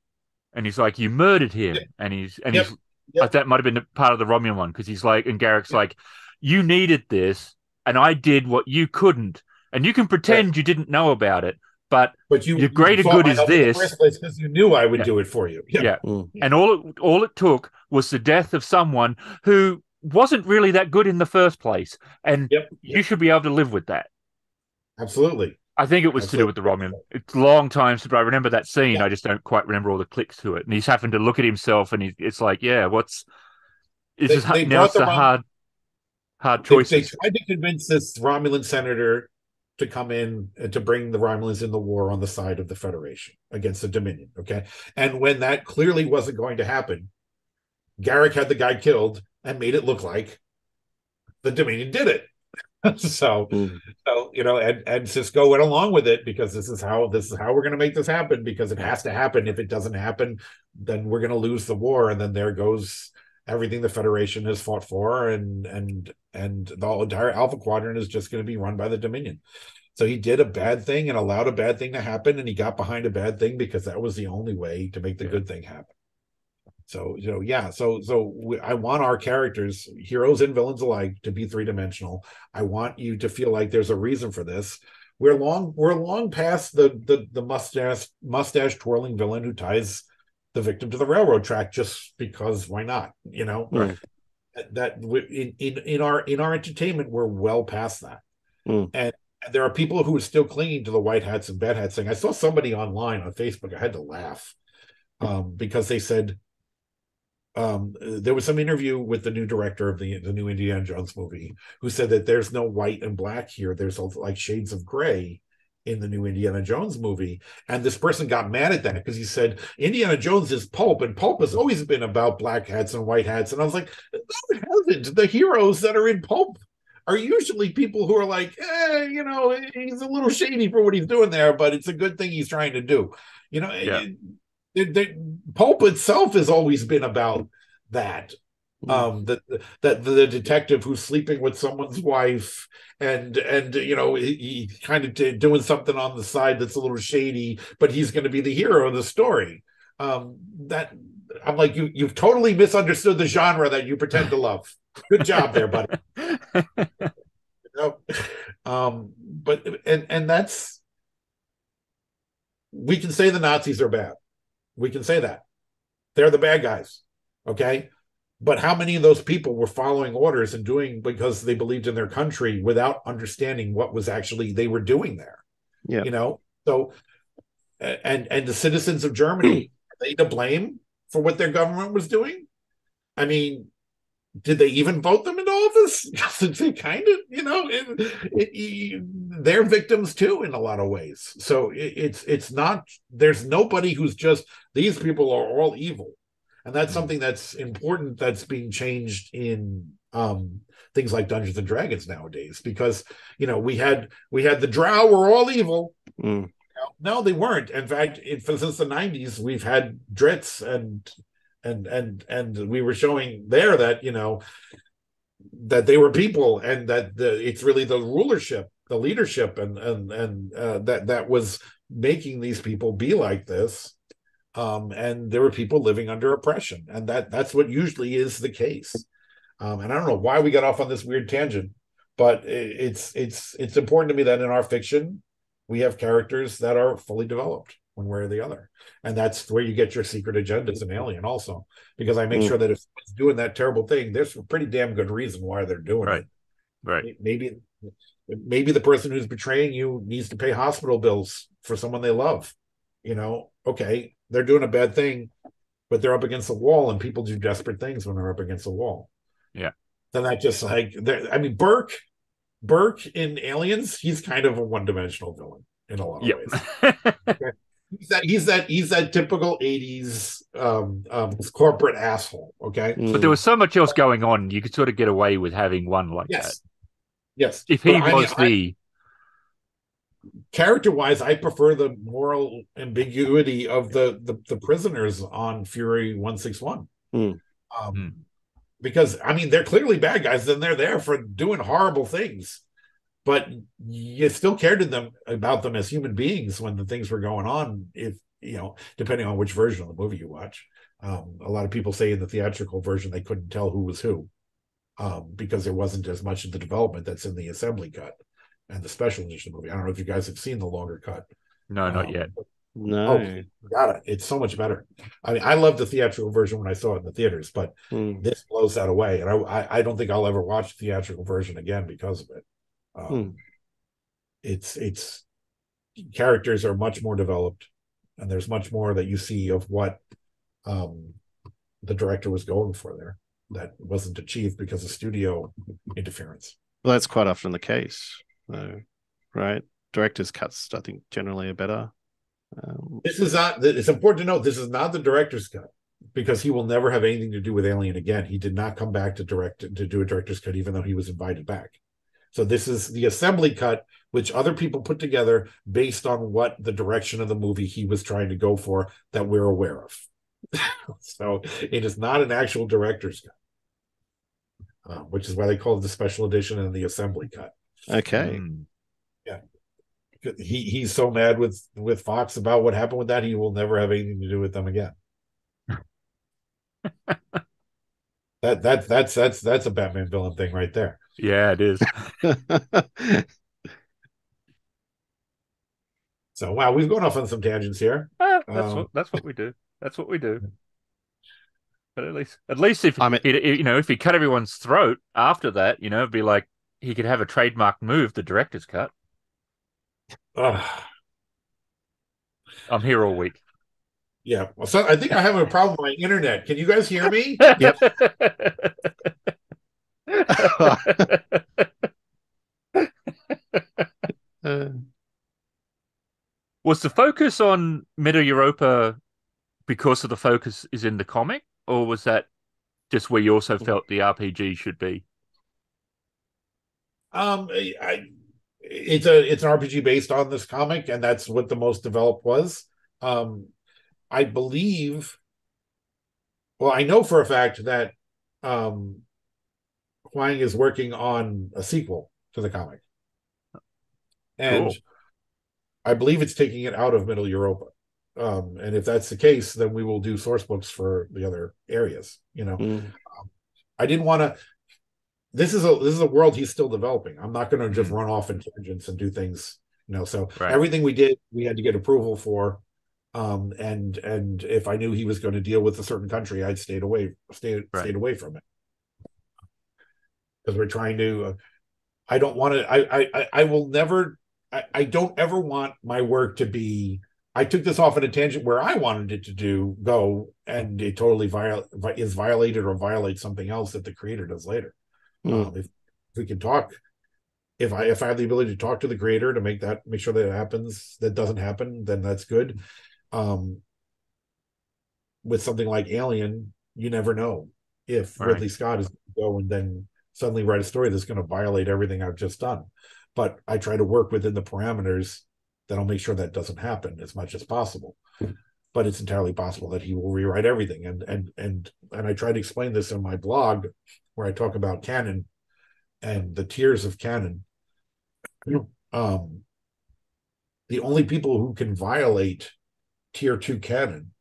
and he's like, "You murdered him," Yep. and he's and Yep. he's Yep. like, that might have been the part of the Romulan one because he's like, and Garak's Yep. like, "You needed this, and I did what you couldn't, and you can pretend you didn't know about it, but but you Your greater you good my is help in the this. because you knew I would Yeah. do it for you. yeah, Mm. and all it, all it took was the death of someone who wasn't really that good in the first place, and Yep. you should be able to live with that." Absolutely. I think it was to do with the Romulan. It's a long time since I remember that scene. Yeah. I just don't quite remember all the clicks to it. And he's having to look at himself, and he, it's like, yeah, what's it's They- just they now it's the Rom- hard, hard They, they tried to convince this Romulan senator to come in and to bring the Romulans in the war on the side of the Federation against the Dominion. Okay. And when that clearly wasn't going to happen, Garak had the guy killed and made it look like the Dominion did it. so, Mm. so you know, and and Sisko went along with it because this is how this is how we're going to make this happen because it has to happen. If it doesn't happen, then we're going to lose the war, and then there goes everything the Federation has fought for, and and and the entire Alpha Quadrant is just going to be run by the Dominion. So he did a bad thing and allowed a bad thing to happen, and he got behind a bad thing because that was the only way to make the Yeah. good thing happen. So you know, yeah. So so we, I want our characters, heroes and villains alike, to be three dimensional. I want you to feel like there's a reason for this. We're long we're long past the the the mustache mustache twirling villain who ties the victim to the railroad track just because why not? You know right. that, we- in in in our in our entertainment we're well past that. Mm. And there are people who are still clinging to the white hats and bad hats thing. I saw somebody online on Facebook. I had to laugh um, because they said um, there was some interview with the new director of the the new Indiana Jones movie who said that there's no white and black here. There's like shades of gray in the new Indiana Jones movie. And this person got mad at that because he said Indiana Jones is pulp, and pulp has always been about black hats and white hats. And I was like, no, it hasn't. The heroes that are in pulp are usually people who are like, eh, you know, he's a little shady for what he's doing there, but it's a good thing he's trying to do. You know, Yeah. It- the pulp itself has always been about that um that that the detective who's sleeping with someone's wife and and you know he, he kind of t- doing something on the side that's a little shady but he's going to be the hero of the story. Um that i'm like you you've totally misunderstood the genre that you pretend to love. Good job there buddy. You know? um but and and that's we can say the nazis are bad we can say that. They're the bad guys okay? But how many of those people were following orders and doing because they believed in their country without understanding what was actually they were doing there Yeah. you know? So and and the citizens of germany are they to blame for what their government was doing? I mean did they even vote them into office? They kind of you know it, it, you- they're victims too in a lot of ways. So it, it's it's not there's nobody who's just these people are all evil. And that's Mhm. something that's important that's being changed in um things like dungeons and dragons nowadays because you know we had we had the drow were all evil. Mm. no they weren't. In fact it, since the 90s we've had Drizzt and and and and we were showing there that you know that they were people and that the, it's really the rulership the leadership and and and uh, that that was making these people be like this. Um and there were people living under oppression and that that's what usually is the case. Um and i don't know why we got off on this weird tangent but it, it's it's it's important to me that in our fiction we have characters that are fully developed one way or the other and that's where you get your secret agendas an alien also because i make Mm. sure that if someone's doing that terrible thing there's a pretty damn good reason why they're doing Right. it right. maybe maybe the person who's betraying you needs to pay hospital bills for someone they love you know okay they're doing a bad thing but they're up against the wall and people do desperate things when they're up against the wall Yeah. then that just like i mean burke burke in aliens he's kind of a one-dimensional villain in a lot of ways Yep. He's that he's that he's that typical 80s um um corporate asshole okay Mm. but there was so much else going on. You could sort of get away with having one like yes that. yes If he But I mean, was the character wise, I prefer the moral ambiguity of the the, the prisoners on Fury One Six One. Hmm. Um, Hmm. Because I mean, they're clearly bad guys, and they're there for doing horrible things. But you still cared to them about them as human beings when the things were going on. If you know, depending on which version of the movie you watch, um, a lot of people say in the theatrical version they couldn't tell who was who um, because there wasn't as much of the development that's in the assembly cut and the special edition movie. I don't know if you guys have seen the longer cut. no, not Um, yet. No. Oh, got it. It's so much better. I mean, I love the theatrical version when I saw it in the theaters, but Mm. this blows that away, and I I, I don't think I'll ever watch the theatrical version again because of it. Um, Hmm. It's it's characters are much more developed, and there's much more that you see of what um, the director was going for there that wasn't achieved because of studio interference. Well, that's quite often the case. So, right? Director's cuts, I think, generally are better. Um, This is not. It's important to note this is not the director's cut because he will never have anything to do with Alien again. He did not come back to direct to do a director's cut, even though he was invited back. So this is the assembly cut, which other people put together based on what the direction of the movie he was trying to go for that we're aware of. so it is not an actual director's cut, uh, which is why they call it the special edition and the assembly cut. okay. Mm. He he's so mad with with Fox about what happened with that he will never have anything to do with them again. that that that's that's that's a Batman villain thing right there. Yeah, it is. So wow, we've gone off on some tangents here. Ah, that's Um, what that's what we do. That's what we do. But at least, at least if I mean- he, you know, if he cut everyone's throat after that, you know, it'd be like he could have a trademark move, the director's cut. Ugh. I'm here all week. yeah. Well, so I think I have a problem with my internet. Can you guys hear me? Yep. Was the focus on Mitteleuropa because of the focus is in the comic, or was that just where you also felt the RPG should be? Um, I, it's a it's an RPG based on this comic, and that's what the most developed was. Um, I believe. Well, I know for a fact that um, Hoang is working on a sequel to the comic, and Cool. I believe it's taking it out of Middle Europa. Um, and if that's the case, then we will do source books for the other areas. You know, mm, I didn't want to. This is a this is a world he's still developing. I'm not going to just run off in tangents and do things, you know. So Right. everything we did, we had to get approval for. Um, and and if I knew he was going to deal with a certain country, I'd stayed away, stayed Right. stayed away from it because we're trying to. Uh, I don't want to. I I I- will never. I, I don't ever want my work to be. I took this off on a tangent where I wanted it to do go, and it totally viol- is violated or violates something else that the creator does later. mm, Um, if, if we can talk, if I if I have the ability to talk to the creator to make that make sure that it happens, that doesn't happen, then that's good. Um, with something like Alien, you never know if Right. Ridley Scott is going to go and then suddenly write a story that's going to violate everything I've just done. But I try to work within the parameters that'll make sure that doesn't happen as much as possible. But it's entirely possible that he will rewrite everything. And and and and I try to explain this in my blog where I talk about canon and the tiers of canon. Um, the only people who can violate tier two canon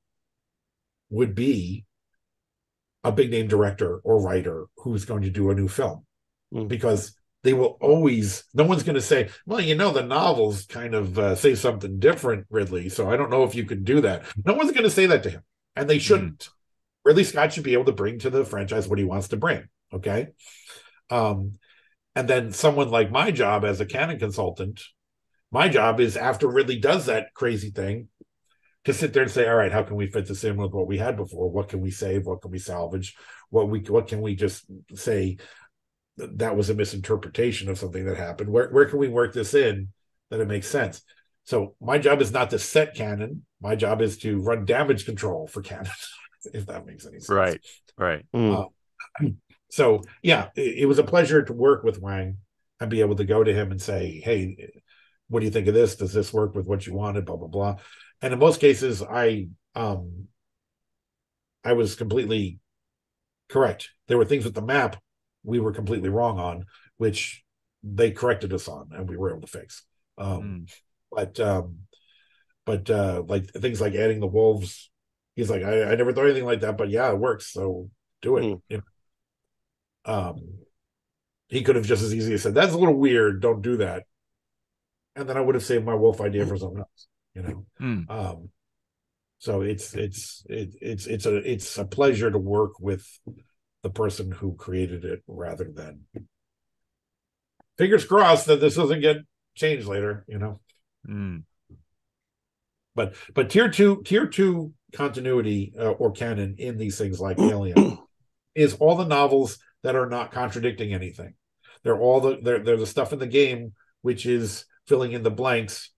would be a big name director or writer who's going to do a new film. Mm. because they will always no one's going to say well you know the novels kind of uh, say something different ridley so i don't know if you can do that. No one's going to say that to him and they shouldn't. Ridley scott should be able to bring to the franchise what he wants to bring okay? Um and then someone like my job as a canon consultant my job is after ridley does that crazy thing to sit there and say all right how can we fit this in with what we had before? What can we save? What can we salvage? What we what can we just say that that was a misinterpretation of something that happened? Where where can we work this in that it makes sense? So my job is not to set canon. My job is to run damage control for canon if that makes any sense. Right, right. mm. so yeah it, it was a pleasure to work with Hoang and be able to go to him and say hey what do you think of this? Does this work with what you wanted? Blah blah blah and in most cases i um i was completely correct there were things with the map we were completely wrong on which they corrected us on and we were able to fix um Mm. but um but uh like things like adding the wolves he's like i, I never thought anything like that but yeah it works so do it Hmm. you know? um he could have just as easily said that's a little weird don't do that and then i would have saved my wolf idea for something else you know Mm. um so it's it's it, it's it's a it's a pleasure to work with the person who created it rather than fingers crossed that this doesn't get changed later you know Mm. but but tier two tier two continuity uh, or canon in these things like alien is all the novels that are not contradicting anything they're all the they're, they're the stuff in the game which is filling in the blanks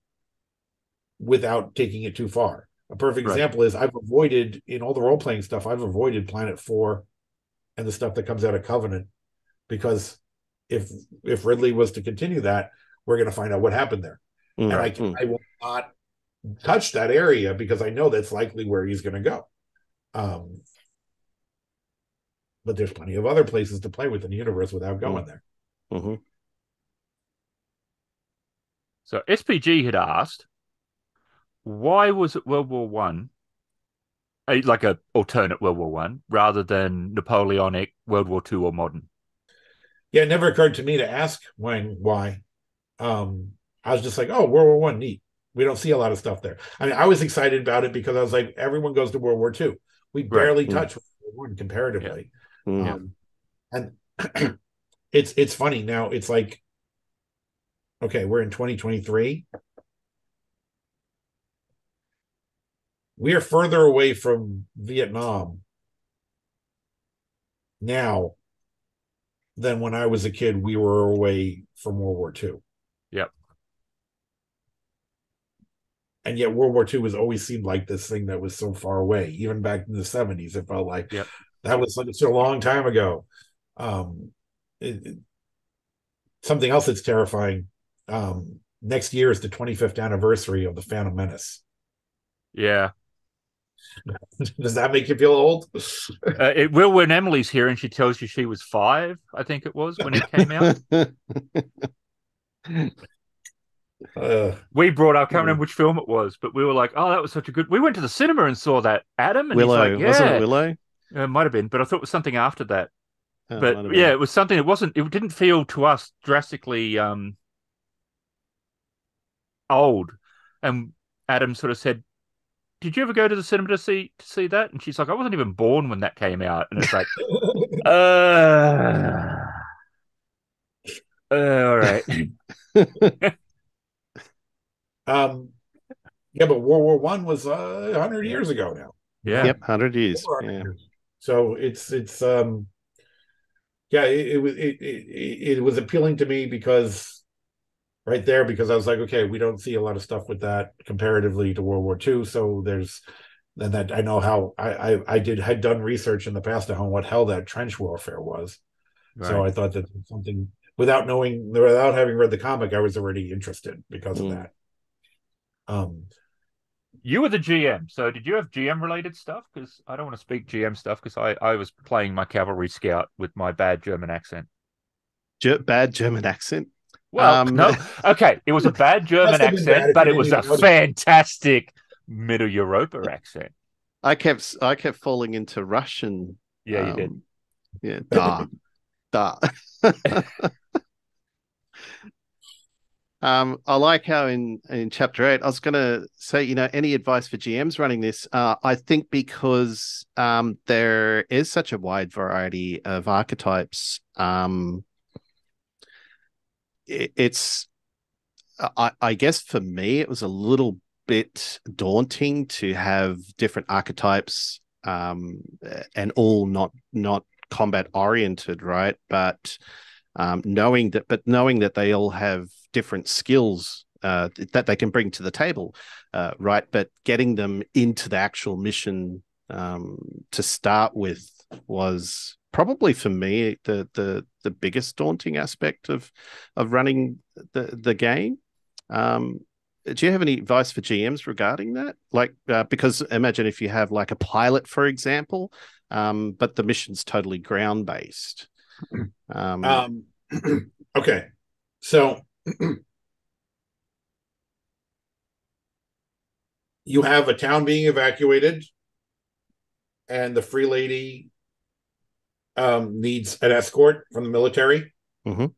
without taking it too far. A perfect Right. example is I've avoided in all the role playing stuff, I've avoided Planet Four and the stuff that comes out of Covenant because if if Ridley was to continue that, we're going to find out what happened there, Mm, and I can, mm. I will not touch that area because I know that's likely where he's going to go. Um, but there's plenty of other places to play with in the universe without going there. Mm-hmm. So SPG had asked, why was it World War One, a like a alternate World War One, rather than Napoleonic, World War Two, or modern? Yeah, it never occurred to me to ask Hoang why. Um, I was just like, oh, World War One, neat. We don't see a lot of stuff there. I mean, I was excited about it because I was like, everyone goes to World War Two. We barely Mm. touch World War One comparatively. Mm. Um, and it's it's funny now. It's like, okay, we're in 2023. We are further away from Vietnam now than when I was a kid. We were away from World War II. Yep. And yet, World War II was always seemed like this thing that was so far away. Even back in the 70s, it felt like Yep. that was such a long time ago. Um, it- it- something else that's terrifying. Um, next year is the 25th anniversary of the Phantom Menace. Yeah. Does that make you feel old? Uh, it will when Emily's here and she tells you she was five, I think it was when it came out. Uh, We brought up, I can't remember which film it was, but we were like, oh, that was such a good. We went to the cinema and saw that, Adam. And Willow, he's like, wasn't it Willow? Uh, It might have been, but I thought it was something after that. Oh, but yeah, it was something. It wasn't. It didn't feel to us drastically um old. And Adam sort of said, "Did you ever go to the cinema to see to see that?" And she's like, "I wasn't even born when that came out." And it's like, uh, uh all right, um, yeah, but World War One was uh, hundred years ago now. yeah, Yep, hundred years. Yeah. years. So it's it's um, yeah, it, it was it, it it was appealing to me because right there because I was like, okay, we don't see a lot of stuff with that comparatively to World War II. So there's then that I know how I, I I did had done research in the past on what hell that trench warfare was. So. I thought that something without knowing without having read the comic, I was already interested because of Mm. that. Um You were the GM, so did you have GM related stuff? Because I don't want to speak GM stuff because I I was playing my cavalry scout with my bad German accent. Ger- bad German accent. Well, Um, no, okay, it was a bad German been bad accent, but it was a fantastic Middle Europa accent. I kept I kept falling into Russian. Yeah, you did. um, Yeah, da, da. um, I like how in in chapter eight, I was going to say, you know, any advice for GMs running this? Uh, I think because um, there is such a wide variety of archetypes, um, it, it's, I, I guess for me, it was a little bit daunting to have different archetypes um, and all not not combat oriented, right? But um, knowing that, but knowing that they all have different skills uh, that they can bring to the table, uh, right? But getting them into the actual mission um, to start with was probably for me the the the biggest daunting aspect of of running the the game. Um, do you have any advice for GMs regarding that? Like, uh, because imagine if you have like a pilot, for example, um, but the mission's totally ground based. Um, Um, okay, so you have a town being evacuated, and the free lady um, needs an escort from the military. Mhm.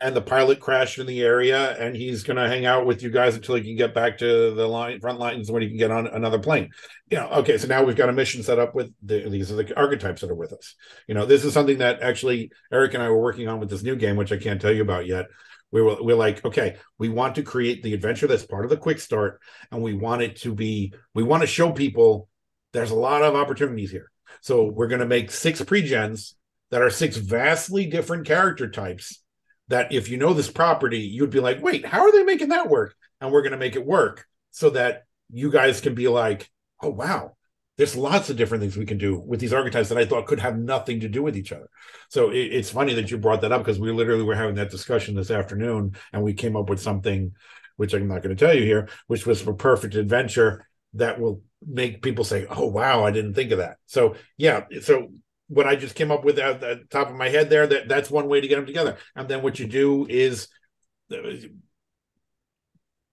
And the pilot crashed in the area, and he's going to hang out with you guys until he can get back to the line front lines when he can get on another plane. You know, okay, so now we've got a mission set up with the, these are the archetypes that are with us. You know, this is something that actually Eric and I were working on with this new game, which I can't tell you about yet. We were we're like, okay, we want to create the adventure that's part of the quick start, and we want it to be, we want to show people there's a lot of opportunities here. So we're going to make six pre-gens that are six vastly different character types that if you know this property, you'd be like, wait, how are they making that work? And we're going to make it work so that you guys can be like, oh, wow, there's lots of different things we can do with these archetypes that I thought could have nothing to do with each other. So it, it's funny that you brought that up because we literally were having that discussion this afternoon and we came up with something, which I'm not going to tell you here, which was a perfect adventure that will make people say, oh, wow, I didn't think of that. So, yeah. So what I just came up with at the top of my head there, that that's one way to get them together. And then what you do is the,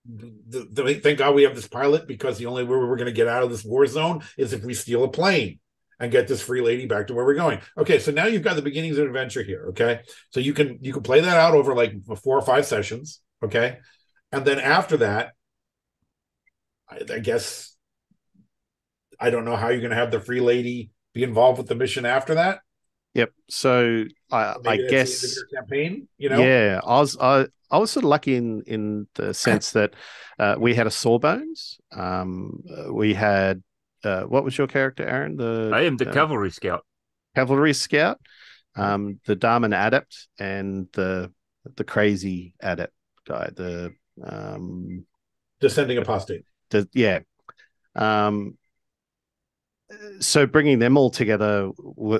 the, thank God we have this pilot because the only way we're going to get out of this war zone is if we steal a plane and get this free lady back to where we're going. Okay, so now you've got the beginnings of adventure here. Okay, so you can you can play that out over like four or five sessions. Okay, and then after that, I, I guess I don't know how you're going to have the free lady be involved with the mission after that. Yep. So I, I guess campaign. You know. Yeah, I was I I was sort of lucky in in the sense that uh, we had a sawbones. Um, we had uh, what was your character, Aaron? The I am the uh, cavalry scout. Cavalry scout. Um, the Daemon adept and the the crazy adept guy. The um, descending apostate. The, yeah. Um, so bringing them all together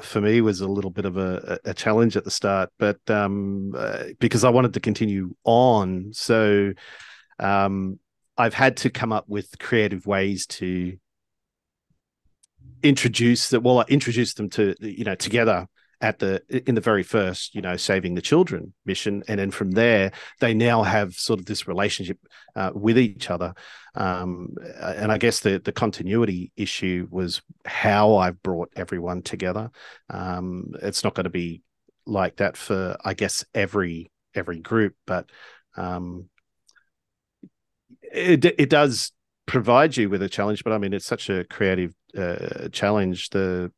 for me was a little bit of a, a challenge at the start, but um, uh, because I wanted to continue on, so um, I've had to come up with creative ways to introduce that. Well, I introduce them to you know together at the in the very first you know saving the children mission. And then from there they now have sort of this relationship uh, with each other. Um, and i guess the the continuity issue was how i've brought everyone together. Um, it's not going to be like that for i guess every every group but um, it, it does provide you with a challenge but i mean it's such a creative uh, challenge. The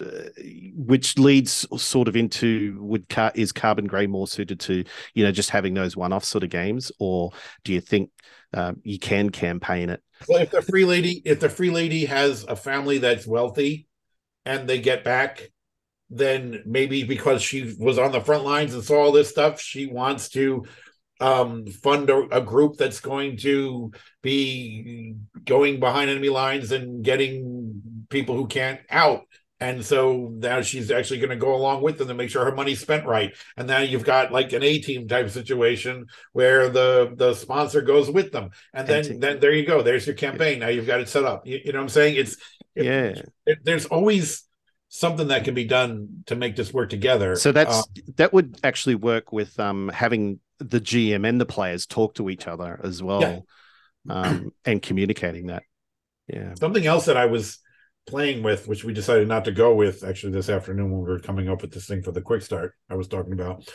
uh, which leads sort of into would car is Carbon Grey more suited to you know just having those one-off sort of games? Or do you think um, you can campaign it? Well if the free lady if the free lady has a family that's wealthy and they get back then maybe because she was on the front lines and saw all this stuff she wants to um, fund a, a, group that's going to be going behind enemy lines and getting people who can't out and so now she's actually going to go along with them to make sure her money's spent right. And now you've got like an A team type situation where the the sponsor goes with them, and then then there you go. There's your campaign. Now you've got it set up. You, you know what I'm saying? It's it, yeah. It, there's always something that can be done to make this work together. So that's um, that would actually work with um having the GM and the players talk to each other as well, yeah. um, and communicating that. Yeah. Something else that I was playing with, which we decided not to go with actually this afternoon when we were coming up with this thing for the quick start I was talking about,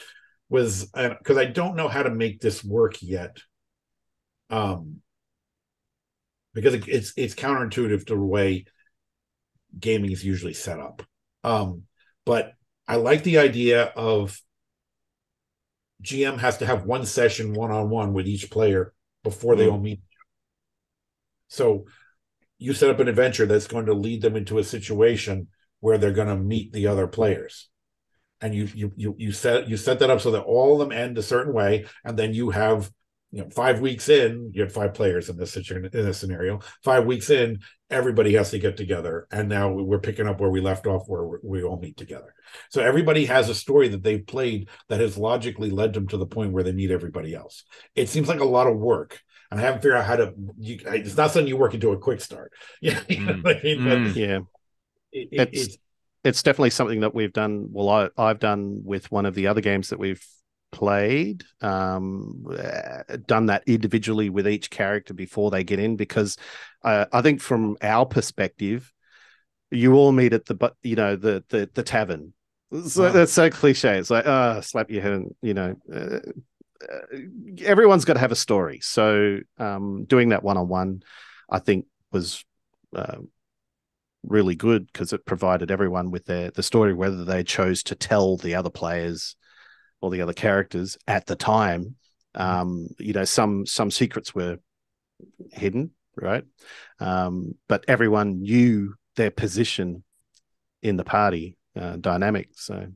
was because I don't know how to make this work yet. Um, because it, it's it's counterintuitive to the way gaming is usually set up. Um, but I like the idea of GM has to have one session one on one with each player before mm-hmm. they all meet. So you set up an adventure that's going to lead them into a situation where they're going to meet the other players. And you you you you set you set that up so that all of them end a certain way and then you have you know five weeks in you have five players in this situation in this scenario. Five weeks in everybody has to get together and now we're picking up where we left off where we all meet together. So everybody has a story that they've played that has logically led them to the point where they meet everybody else. It seems like a lot of work and I haven't figured out how to. You, it's not something you work into a quick start. Yeah, you know mm. I mean? mm. yeah. It, it, it's, it's it's definitely something that we've done. Well, I, I've done with one of the other games that we've played um done that individually with each character before they get in because uh, i think from our perspective you all meet at the but you know the the, the tavern so wow. that's so cliche it's like ah oh, slap your head and you know uh, uh, everyone's got to have a story. So um, doing that one on one, I think, was uh, really good because it provided everyone with their the story, whether they chose to tell the other players or the other characters at the time. Um, you know, some some secrets were hidden, right? Um, but everyone knew their position in the party uh, dynamic. So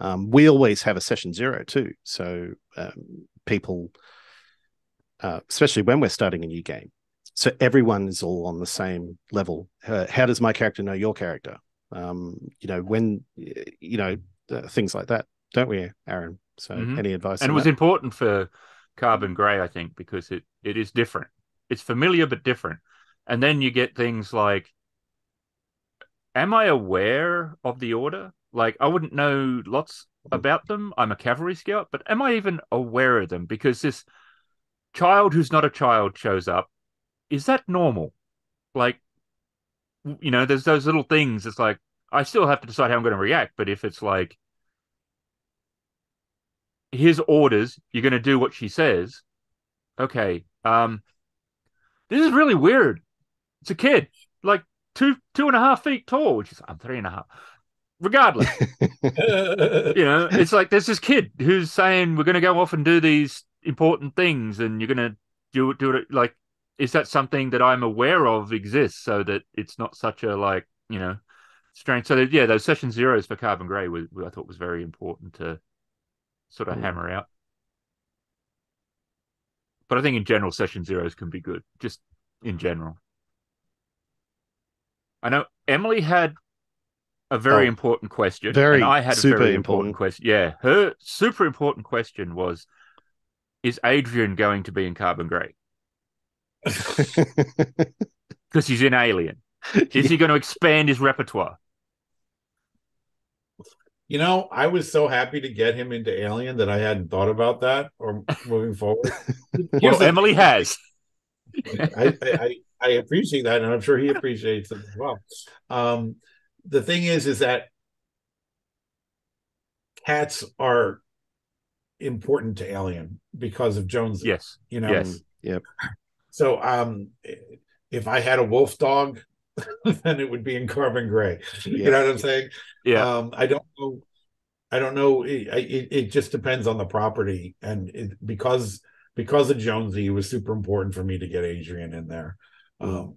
Um, we always have a session zero too, so um, people, uh, especially when we're starting a new game, so everyone is all on the same level. Uh, how does my character know your character? Um, you know, when you know uh, things like that, don't we, Aaron? So, Mhm. any advice? and it was that? important for Carbon Grey, I think, because it it is different. It's familiar but different. And then you get things like, am I aware of the Order? Like, I wouldn't know lots about them. I'm a cavalry scout, but am I even aware of them? Because this child who's not a child shows up. Is that normal? Like, you know, there's those little things. It's like I still have to decide how I'm going to react. But if it's like his orders, you're going to do what she says. Okay. Um, this is really weird. It's a kid, like two two and a half feet tall, which is I'm three and a half. Regardless, you know, it's like there's this kid who's saying we're going to go off and do these important things, and you're going to do it. Do it like is that something that I'm aware of exists, so that it's not such a like you know strange. So yeah, those session zeros for Carbon Grey, was, I thought was very important to sort of Mm. hammer out. But I think in general, session zeros can be good, just in general. I know Emily had a very Oh, important question. very and I had super a very important. important question. Yeah, her super important question was: Is Adrian going to be in Carbon Grey? Because he's in Alien. Is he going to expand his repertoire? You know, I was so happy to get him into Alien that I hadn't thought about that or moving forward. Well, the- Emily has. I, I, I I appreciate that, and I'm sure he appreciates it as well. Um, the thing is, is that cats are important to Alien because of Jones. Yes. you know. Yes. Yep. So, um, if I had a wolf dog, then it would be in Carbon Grey. You know what I'm saying? Yeah. Um, I don't know. I don't know. It, it, it just depends on the property, and it, because because of Jonesy, it was super important for me to get Adrian in there. Um,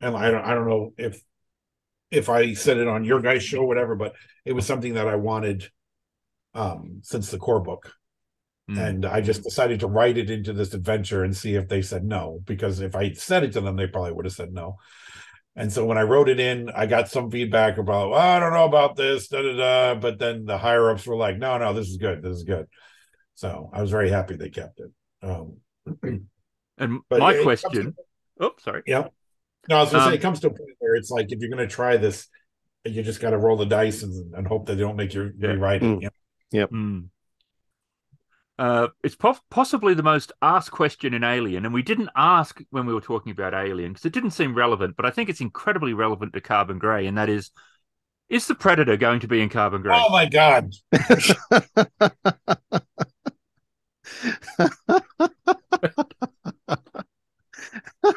and I don't I don't know if if I said it on your guys' show, whatever, but it was something that I wanted um since the core book. Mm. And I just decided to write it into this adventure and see if they said no, because if I said it to them, they probably would have said no. And so when I wrote it in, I got some feedback about, well, I don't know about this, da da da. But then the higher ups were like, no, no, this is good. This is good. So I was very happy they kept it. Um, And my question. Oh, sorry. yeah. No, I was gonna Um, say it comes to a point where it's like if you're gonna try this, you just got to roll the dice and, and hope that they don't make you Yeah. rewrite it. Mm. you know? Mm. Uh, it's po- possibly the most asked question in Alien, and we didn't ask when we were talking about Alien because it didn't seem relevant, but I think it's incredibly relevant to Carbon Grey, and that is: Is the Predator going to be in Carbon Grey? Oh my god!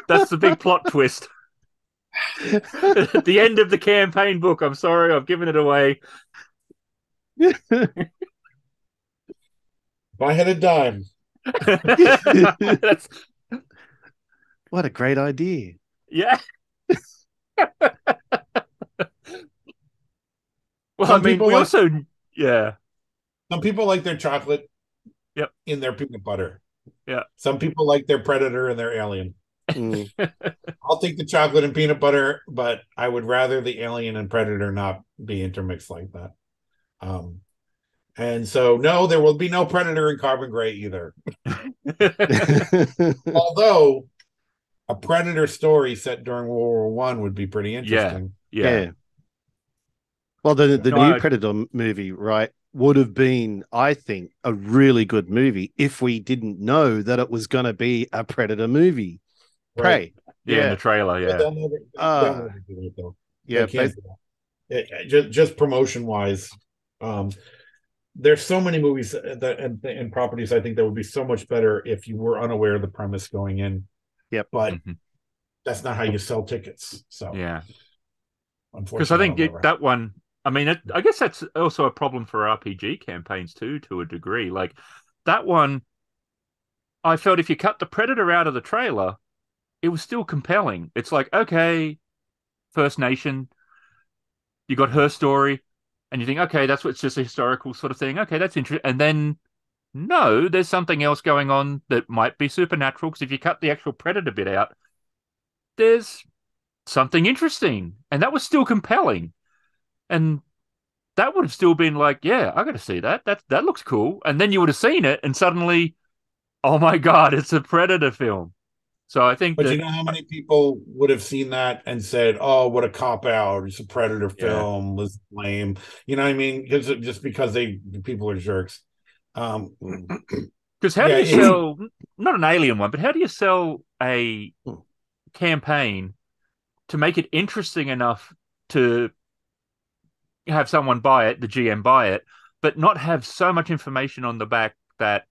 That's the big plot twist. At the end of the campaign book. I'm sorry, I've given it away. If I had a dime, what a great idea. yeah. well, Some I mean, people we like- also yeah. some people like their chocolate. Yep. In their peanut butter. Yeah. Some people like their predator and their alien. Mm. I'll take the chocolate and peanut butter, but I would rather the alien and predator not be intermixed like that. Um, and so no, there will be no predator in Carbon Grey either. Although a predator story set during World War One would be pretty interesting. yeah. yeah. Well, the the No, new I- Predator movie, right, would have been, I think, a really good movie if we didn't know that it was going to be a Predator movie. Prey. Yeah, in the trailer, yeah. they'll never, Uh, they'll never do it, though. Yeah. They can't do that. It- it- just just promotion wise um there's so many movies that and, and properties i think that would be so much better if you were unaware of the premise going in Yep. but Mhm. that's not how you sell tickets so Yeah. unfortunately Because I think that'll it, that one, I mean, it, I guess that's also a problem for RPG campaigns too, to a degree. Like that one, I felt if you cut the Predator out of the trailer, it was still compelling. It's like, okay, First Nation, you got her story. and you think, okay, that's what's just a historical sort of thing. Okay, that's interesting. And then no, there's something else going on that might be supernatural. Because if you cut the actual predator bit out, there's something interesting, and that was still compelling. And that would have still been like, yeah, I got to see that. That that looks cool. And then you would have seen it, and suddenly, oh my god, it's a Predator film. So I think, but that, you know how many people would have seen that and said, "Oh, what a cop out! It's a Predator Yeah. film. Was lame." You know what I mean? Because just because they people are jerks. Um, Because how Yeah, do you sell not an alien one, but how do you sell a campaign to make it interesting enough to have someone buy it, the GM buy it, but not have so much information on the back that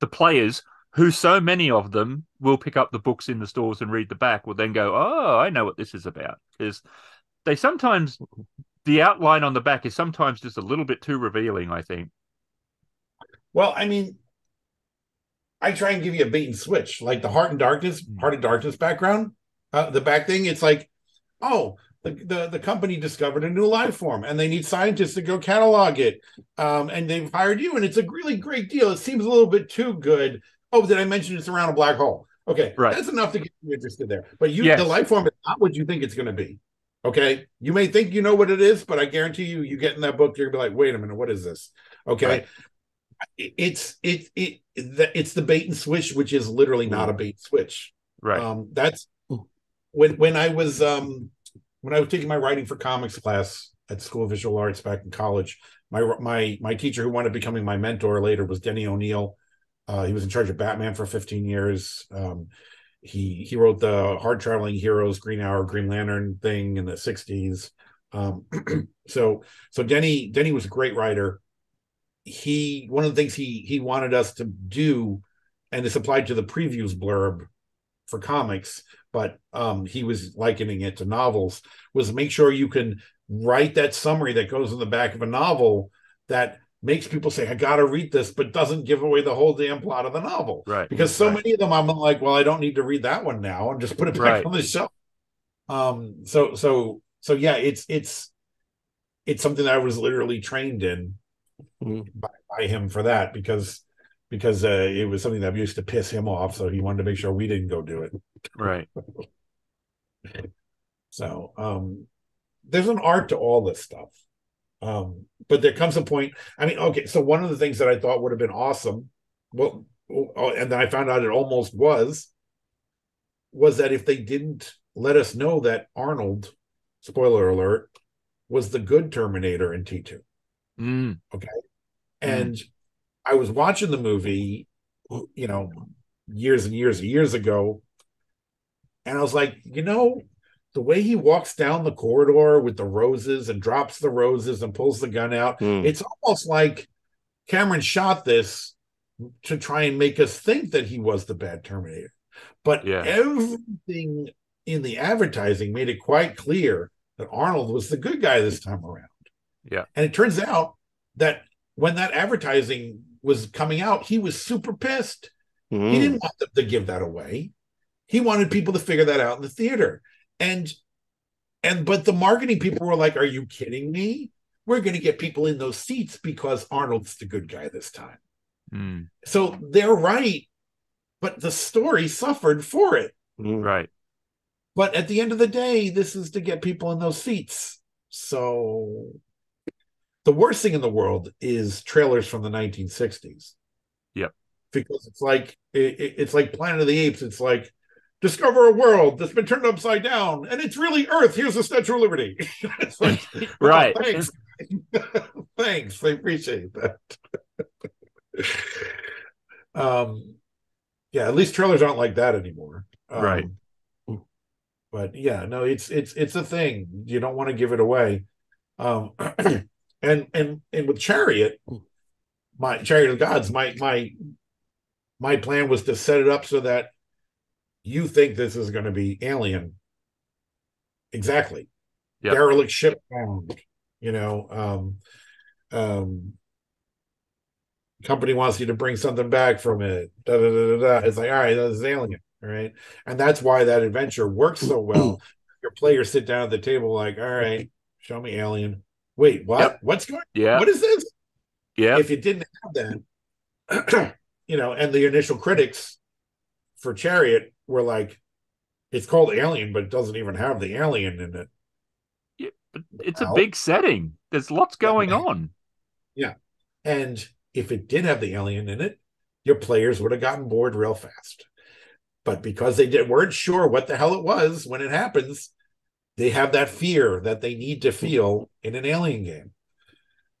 the players, who so many of them will pick up the books in the stores and read the back, will then go, "Oh, I know what this is about." Because they sometimes the outline on the back is sometimes just a little bit too revealing. I think. Well, I mean, I try and give you a bait and switch, like the Heart and Darkness, Heart of Darkness background, uh, the back thing. It's like, oh, the, the the company discovered a new life form, and they need scientists to go catalog it, um, and they've hired you, and it's a really great deal. It seems a little bit too good. Oh, did I mention it's around a black hole? Okay, Right. that's enough to get you interested there. But you, Yes. the life form is not what you think it's going to be. Okay, you may think you know what it is, but I guarantee you, you get in that book, you're gonna be like, wait a minute, what is this? Okay, Right. it's it it it's the bait and switch, which is literally not a bait switch. Right. Um, that's when when I was um when I was taking my writing for comics class at School of Visual Arts back in college. My my my teacher who wound up becoming my mentor later was Denny O'Neil. Uh, he was in charge of Batman for 15 years. Um, he he wrote the Hard Traveling Heroes, Green Arrow, Green Lantern thing in the 60s. Um, so so Denny Denny was a great writer. He one of the things he he wanted us to do, and this applied to the previews blurb for comics, but um, he was likening it to novels, was make sure you can write that summary that goes in the back of a novel that makes people say, I gotta read this, but doesn't give away the whole damn plot of the novel. Right. Because so Right. many of them I'm like, well, I don't need to read that one now and just put it back Right. on the shelf. Um, so so so yeah, it's it's it's something that I was literally trained in Mhm. by, by him for that because because uh, it was something that used to piss him off. So he wanted to make sure we didn't go do it. Right. So um there's an art to all this stuff. Um, but there comes a point. I mean, okay, so one of the things that I thought would have been awesome, well, oh, and then I found out it almost was, was that if they didn't let us know that Arnold, spoiler alert, was the good Terminator in T2. Mm. And I was watching the movie, you know, years and years and years ago. And I was like, you know, the way he walks down the corridor with the roses and drops the roses and pulls the gun out, Mm. it's almost like Cameron shot this to try and make us think that he was the bad Terminator. But Yeah. everything in the advertising made it quite clear that Arnold was the good guy this time around. Yeah. And it turns out that when that advertising was coming out, he was super pissed. Mm. He didn't want them to give that away. He wanted people to figure that out in the theater. And and but the marketing people were like, Are you kidding me? We're gonna get people in those seats because Arnold's the good guy this time. Mm. So they're right, but the story suffered for it. Mm. Right. But at the end of the day, this is to get people in those seats. So the worst thing in the world is trailers from the 1960s. Yep. Because it's like it, it- it's like Planet of the Apes. It's like discover a world that's been turned upside down, and it's really Earth. Here's the Statue of Liberty. Like, oh, Right. thanks. thanks. I appreciate that. um, yeah. At least trailers aren't like that anymore. Um, Right. but yeah no it's it's it's a thing you don't want to give it away um and and and with chariot my chariot of gods my my my plan was to set it up so that you think this is going to be alien exactly Yep. derelict ship found you know um um company wants you to bring something back from it da, da, da, da, da. it's like all right that's alien right and that's why that adventure works so well your players sit down at the table like all right show me Alien. Wait, what? Yep. What's going? Yeah. What is this? Yeah. If you didn't have that, you know, and the initial critics for Chariot were like, "It's called Alien, but it doesn't even have the alien in it." yeah but it's a big setting. There's lots going on. Yeah, and if it did have the alien in it, your players would have gotten bored real fast. But because they did, weren't sure what the hell it was when it happens, they have that fear that they need to feel in an alien game.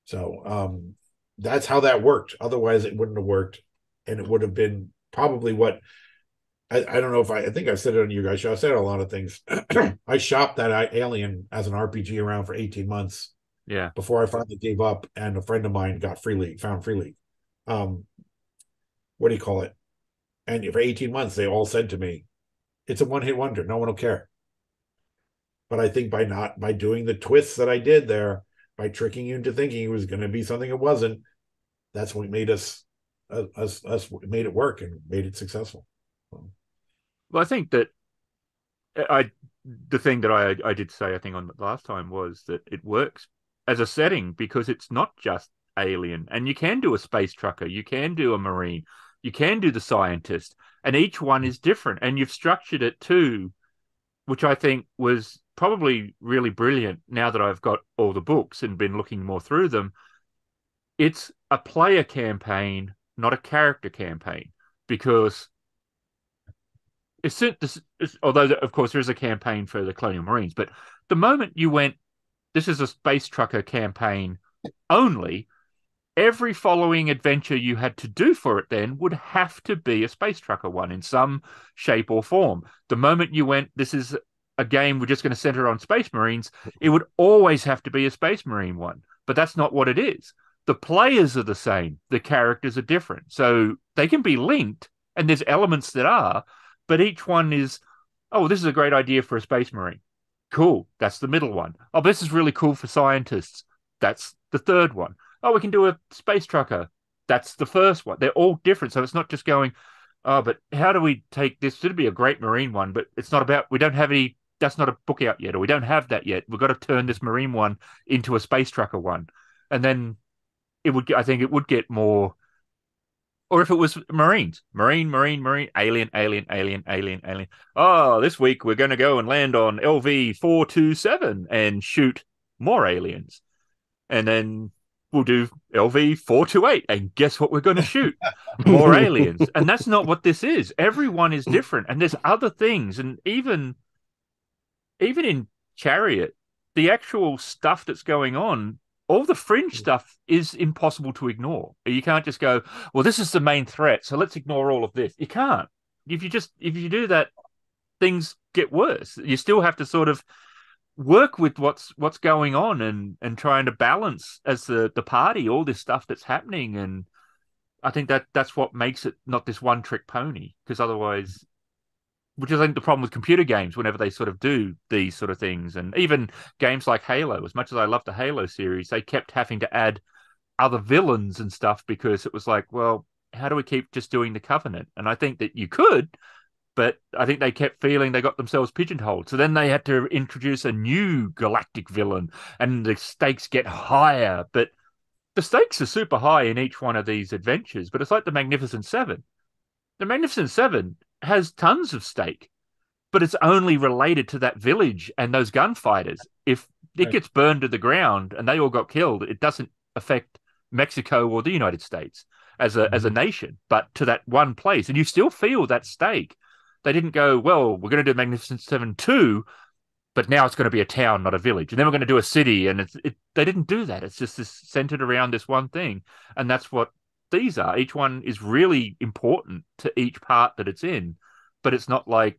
So um, that's how that worked. Otherwise, it wouldn't have worked, and it would have been probably what I, I don't know if I, I think I've said it on you guys' show. I said a lot of things. I shopped that Alien as an RPG around for 18 months Yeah. before I finally gave up, and a friend of mine got Free League, found Free League. Um, what do you call it? And for 18 months, they all said to me, it's a one hit wonder. No one will care. But I think by not, by doing the twists that I did there, by tricking you into thinking it was going to be something it wasn't, that's what made us, uh, us, us made it work and made it successful. Well, I think that uh, I the thing that I I did say I think on the last time was that it works as a setting because it's not just alien, and you can do a space trucker, you can do a marine, you can do the scientist, and each one is different, and you've structured it too, which I think was probably really brilliant. Now that I've got all the books and been looking more through them, it's a player campaign, not a character campaign, because although of course there is a campaign for the colonial marines but the moment you went this is a space trucker campaign only every following adventure you had to do for it then would have to be a space trucker one in some shape or form. The moment you went this is a game we're just going to center on space marines it would always have to be a space marine one but that's not what it is. The players are the same the characters are different so they can be linked and there's elements that are but each one is, oh, this is a great idea for a space marine. Cool, that's the middle one. Oh, this is really cool for scientists. That's the third one. Oh, we can do a space trucker. That's the first one. They're all different, so it's not just going, oh, but how do we take this? Should be a great marine one, but it's not about. We don't have any. That's not a book out yet, or we don't have that yet. We've got to turn this marine one into a space trucker one, and then it would. I think it would get more or if it was Marines, Marine, Marine, Marine, Alien, Alien, Alien, Alien, Alien. Oh, this week we're going to go and land on LV 427 and shoot more aliens. And then we'll do LV 428. And guess what we're going to shoot? More aliens. And that's not what this is. Everyone is different. And there's other things. And even, even in Chariot, the actual stuff that's going on all the fringe hmm. stuff is impossible to ignore. You can't just go, well, this is the main threat, so let's ignore all of this. You can't. If you just if you do that, things get worse. You still have to sort of work with what's what's going on and and trying to balance as the the party all this stuff that's happening and I think that that's what makes it not this one trick pony because otherwise which is I think the problem with computer games whenever they sort of do these sort of things. And even games like Halo as much as I love the Halo series they kept having to add other villains and stuff because it was like well how do we keep just doing the covenant? And I think that you could but I think they kept feeling they got themselves pigeonholed. So then they had to introduce a new galactic villain and the stakes get higher. But the stakes are super high in each one of these adventures but it's like the Magnificent 7 the Magnificent 7 has tons of stake, but it's only related to that village and those gunfighters. If it gets burned to the ground and they all got killed, it doesn't affect Mexico or the United States as a as a mm-hmm. nation, but to that one place, and you still feel that stake. They didn't go, well, we're going to do Magnificent Seven two, but now it's going to be a town, not a village, and then we're going to do a city, and it's it. They didn't do that. It's just this centered around this one thing, and that's what these are. Each one is really important to each part that it's in, but it's not like,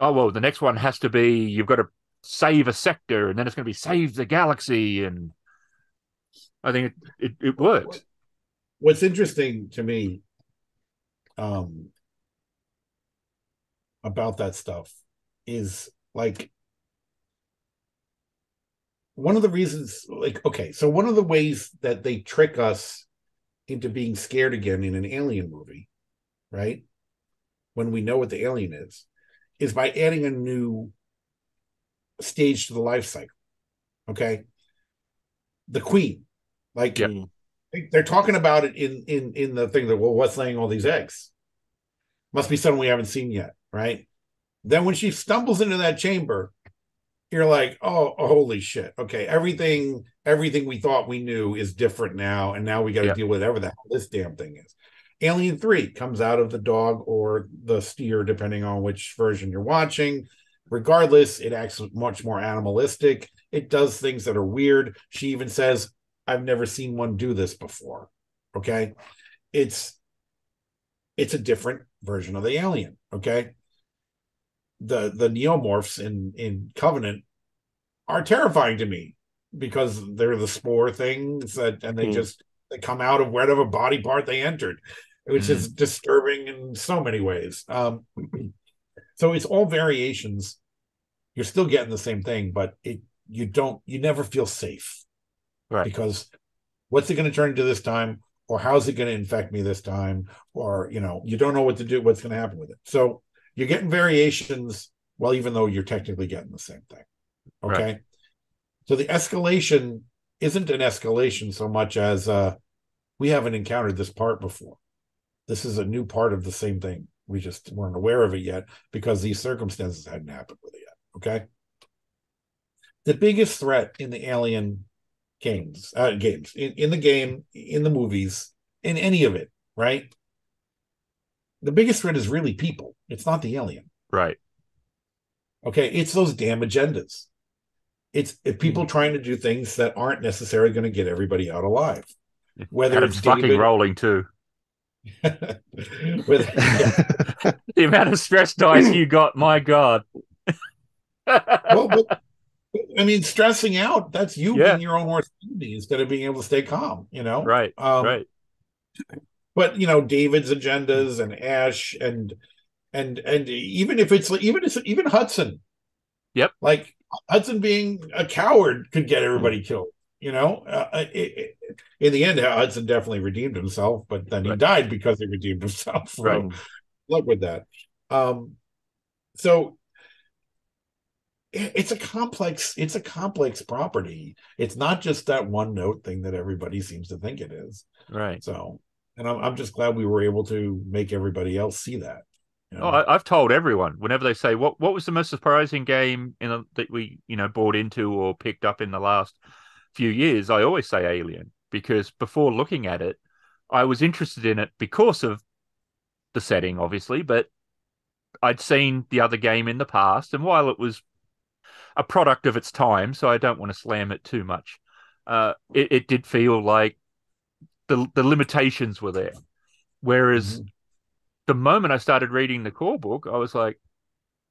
oh well, the next one has to be you've got to save a sector, and then it's going to be save the galaxy, and I think it it, it works. What's interesting to me um about that stuff is like one of the reasons like okay so one of the ways that they trick us into being scared again in an alien movie right when we know what the alien is is by adding a new stage to the life cycle okay the queen. Like they're talking about it in in in the thing that well, what's laying all these eggs? Must be someone we haven't seen yet, right? Then when she stumbles into that chamber, you're like, oh, holy shit. Okay, everything everything we thought we knew is different now, and now we got to Yeah. deal with whatever the hell this damn thing is. Alien 3 comes out of the dog or the steer, depending on which version you're watching. Regardless, it acts much more animalistic. It does things that are weird. She even says, I've never seen one do this before. Okay. It's it's a different version of the alien. Okay. The the neomorphs in in Covenant are terrifying to me because they're the spore things that and they Hmm. just they come out of whatever body part they entered, which is disturbing in so many ways. Um so it's all variations. You're still getting the same thing, but it you don't you never feel safe Right. because what's it going to turn into this time or how's it going to infect me this time or you know you don't know what to do what's going to happen with it so you're getting variations well even though you're technically getting the same thing okay? So the escalation isn't an escalation so much as uh we haven't encountered this part before. This is a new part of the same thing. We just weren't aware of it yet because these circumstances hadn't happened with it yet okay? The biggest threat in the alien games uh games in, in the game in the movies in any of it right the biggest threat is really people it's not the alien Right. okay it's those damn agendas it's if people trying to do things that aren't necessarily going to get everybody out alive whether Adam's it's fucking David, rolling too. With, The amount of stress dice you got, my God. well, but, I mean, stressing out, that's you Yeah. being your own worst enemy instead of being able to stay calm, you know? right. Um, right. But you know david's agendas and ash and and and even if it's even if even hudson Yep. like hudson being a coward could get everybody killed you know uh, it, it, in the end hudson definitely redeemed himself but then he Right. died because he redeemed himself so Right. luck with that um so it's a complex it's a complex property it's not just that one note thing that everybody seems to think it is Right. so, and I'm, I'm just glad we were able to make everybody else see that. you know? Oh, I, I've told everyone whenever they say what what was the most surprising game in a, that we you know bought into or picked up in the last few years, I always say Alien because before looking at it, I was interested in it because of the setting, obviously, but I'd seen the other game in the past, and while it was a product of its time, so I don't want to slam it too much, uh, it, it did feel like the the limitations were there. Whereas Mhm. the moment I started reading the core book, I was like,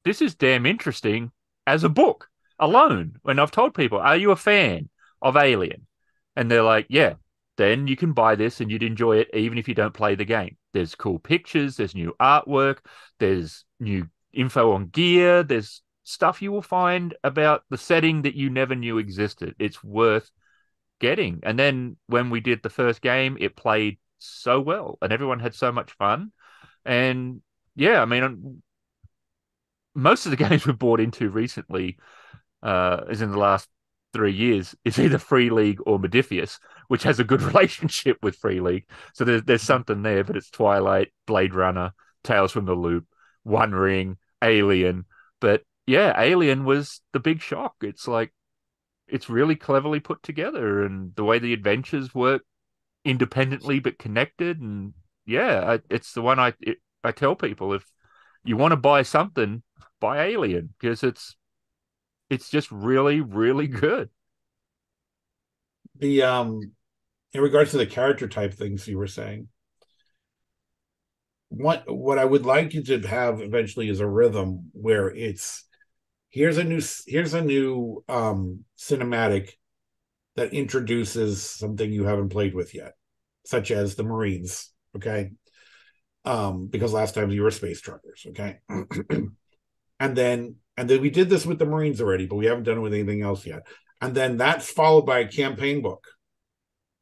this is damn interesting as a book alone. When I've told people, are you a fan of Alien? And they're like, yeah, then you can buy this and you'd enjoy it even if you don't play the game. There's cool pictures, there's new artwork, there's new info on gear, there's stuff you will find about the setting that you never knew existed. It's worth getting. And then when we did the first game, it played so well and everyone had so much fun. And yeah, I mean, most of the games we've bought into recently, uh, is in the last three years, is either Free League or Modiphius, which has a good relationship with Free League. So there's there's something there, but it's Twilight, Blade Runner, Tales from the Loop, One Ring, Alien. But yeah, Alien was the big shock. It's like it's really cleverly put together, and the way the adventures work independently but connected, and yeah, I, it's the one I it, I tell people if you want to buy something, buy Alien because it's it's just really really good. the um, in regards to the character type things you were saying, what what I would like you to have eventually is a rhythm where it's here's a new here's a new um cinematic that introduces something you haven't played with yet, such as the Marines. Okay. Um, because last time you were space truckers, okay. and then and then we did this with the Marines already, but we haven't done it with anything else yet. And then that's followed by a campaign book,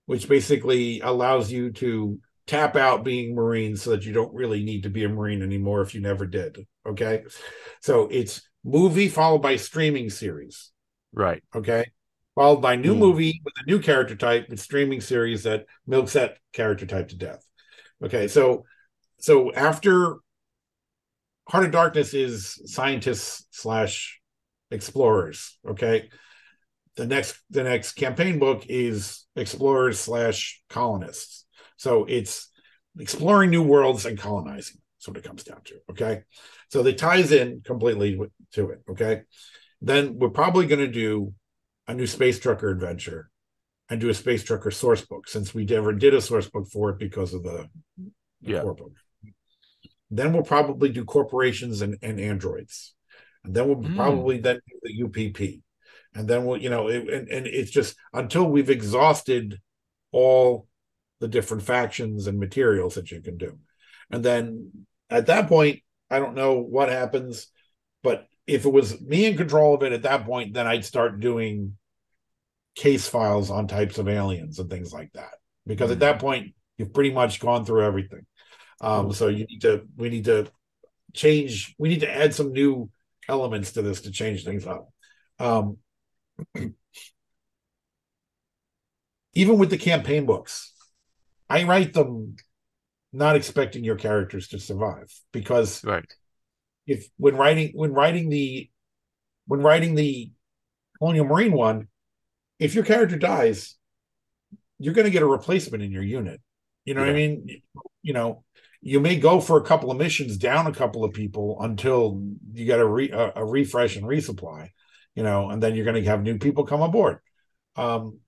which basically allows you to tap out being Marine so that you don't really need to be a Marine anymore if you never did. Okay. So it's movie followed by streaming series. Right. Okay. followed by new Hmm. movie with a new character type with streaming series that milks that character type to death. Okay, so so after Heart of Darkness is scientists slash explorers. Okay, the next the next campaign book is explorers slash colonists. So it's exploring new worlds and colonizing. That's what it comes down to. Okay, so it ties in completely with, to it. Okay, then we're probably going to do a new space trucker adventure and do a space trucker source book since we never did a source book for it because of the, the Yeah. core book. Then we'll probably do corporations and, and androids. And then we'll Mm. probably then do the UPP. And then we'll, you know, it, and, and it's just until we've exhausted all the different factions and materials that you can do. And then at that point, I don't know what happens, but if it was me in control of it at that point, then I'd start doing case files on types of aliens and things like that. Because at that point, you've pretty much gone through everything. Um, so you need to, we need to change, we need to add some new elements to this to change things up. Um, even with the campaign books, I write them not expecting your characters to survive because Right. if when writing when writing the when writing the colonial marine one if your character dies you're going to get a replacement in your unit. You know what i mean? You know you may go for a couple of missions down a couple of people until you get a, re, a, a refresh and resupply you know and then you're going to have new people come aboard. Um,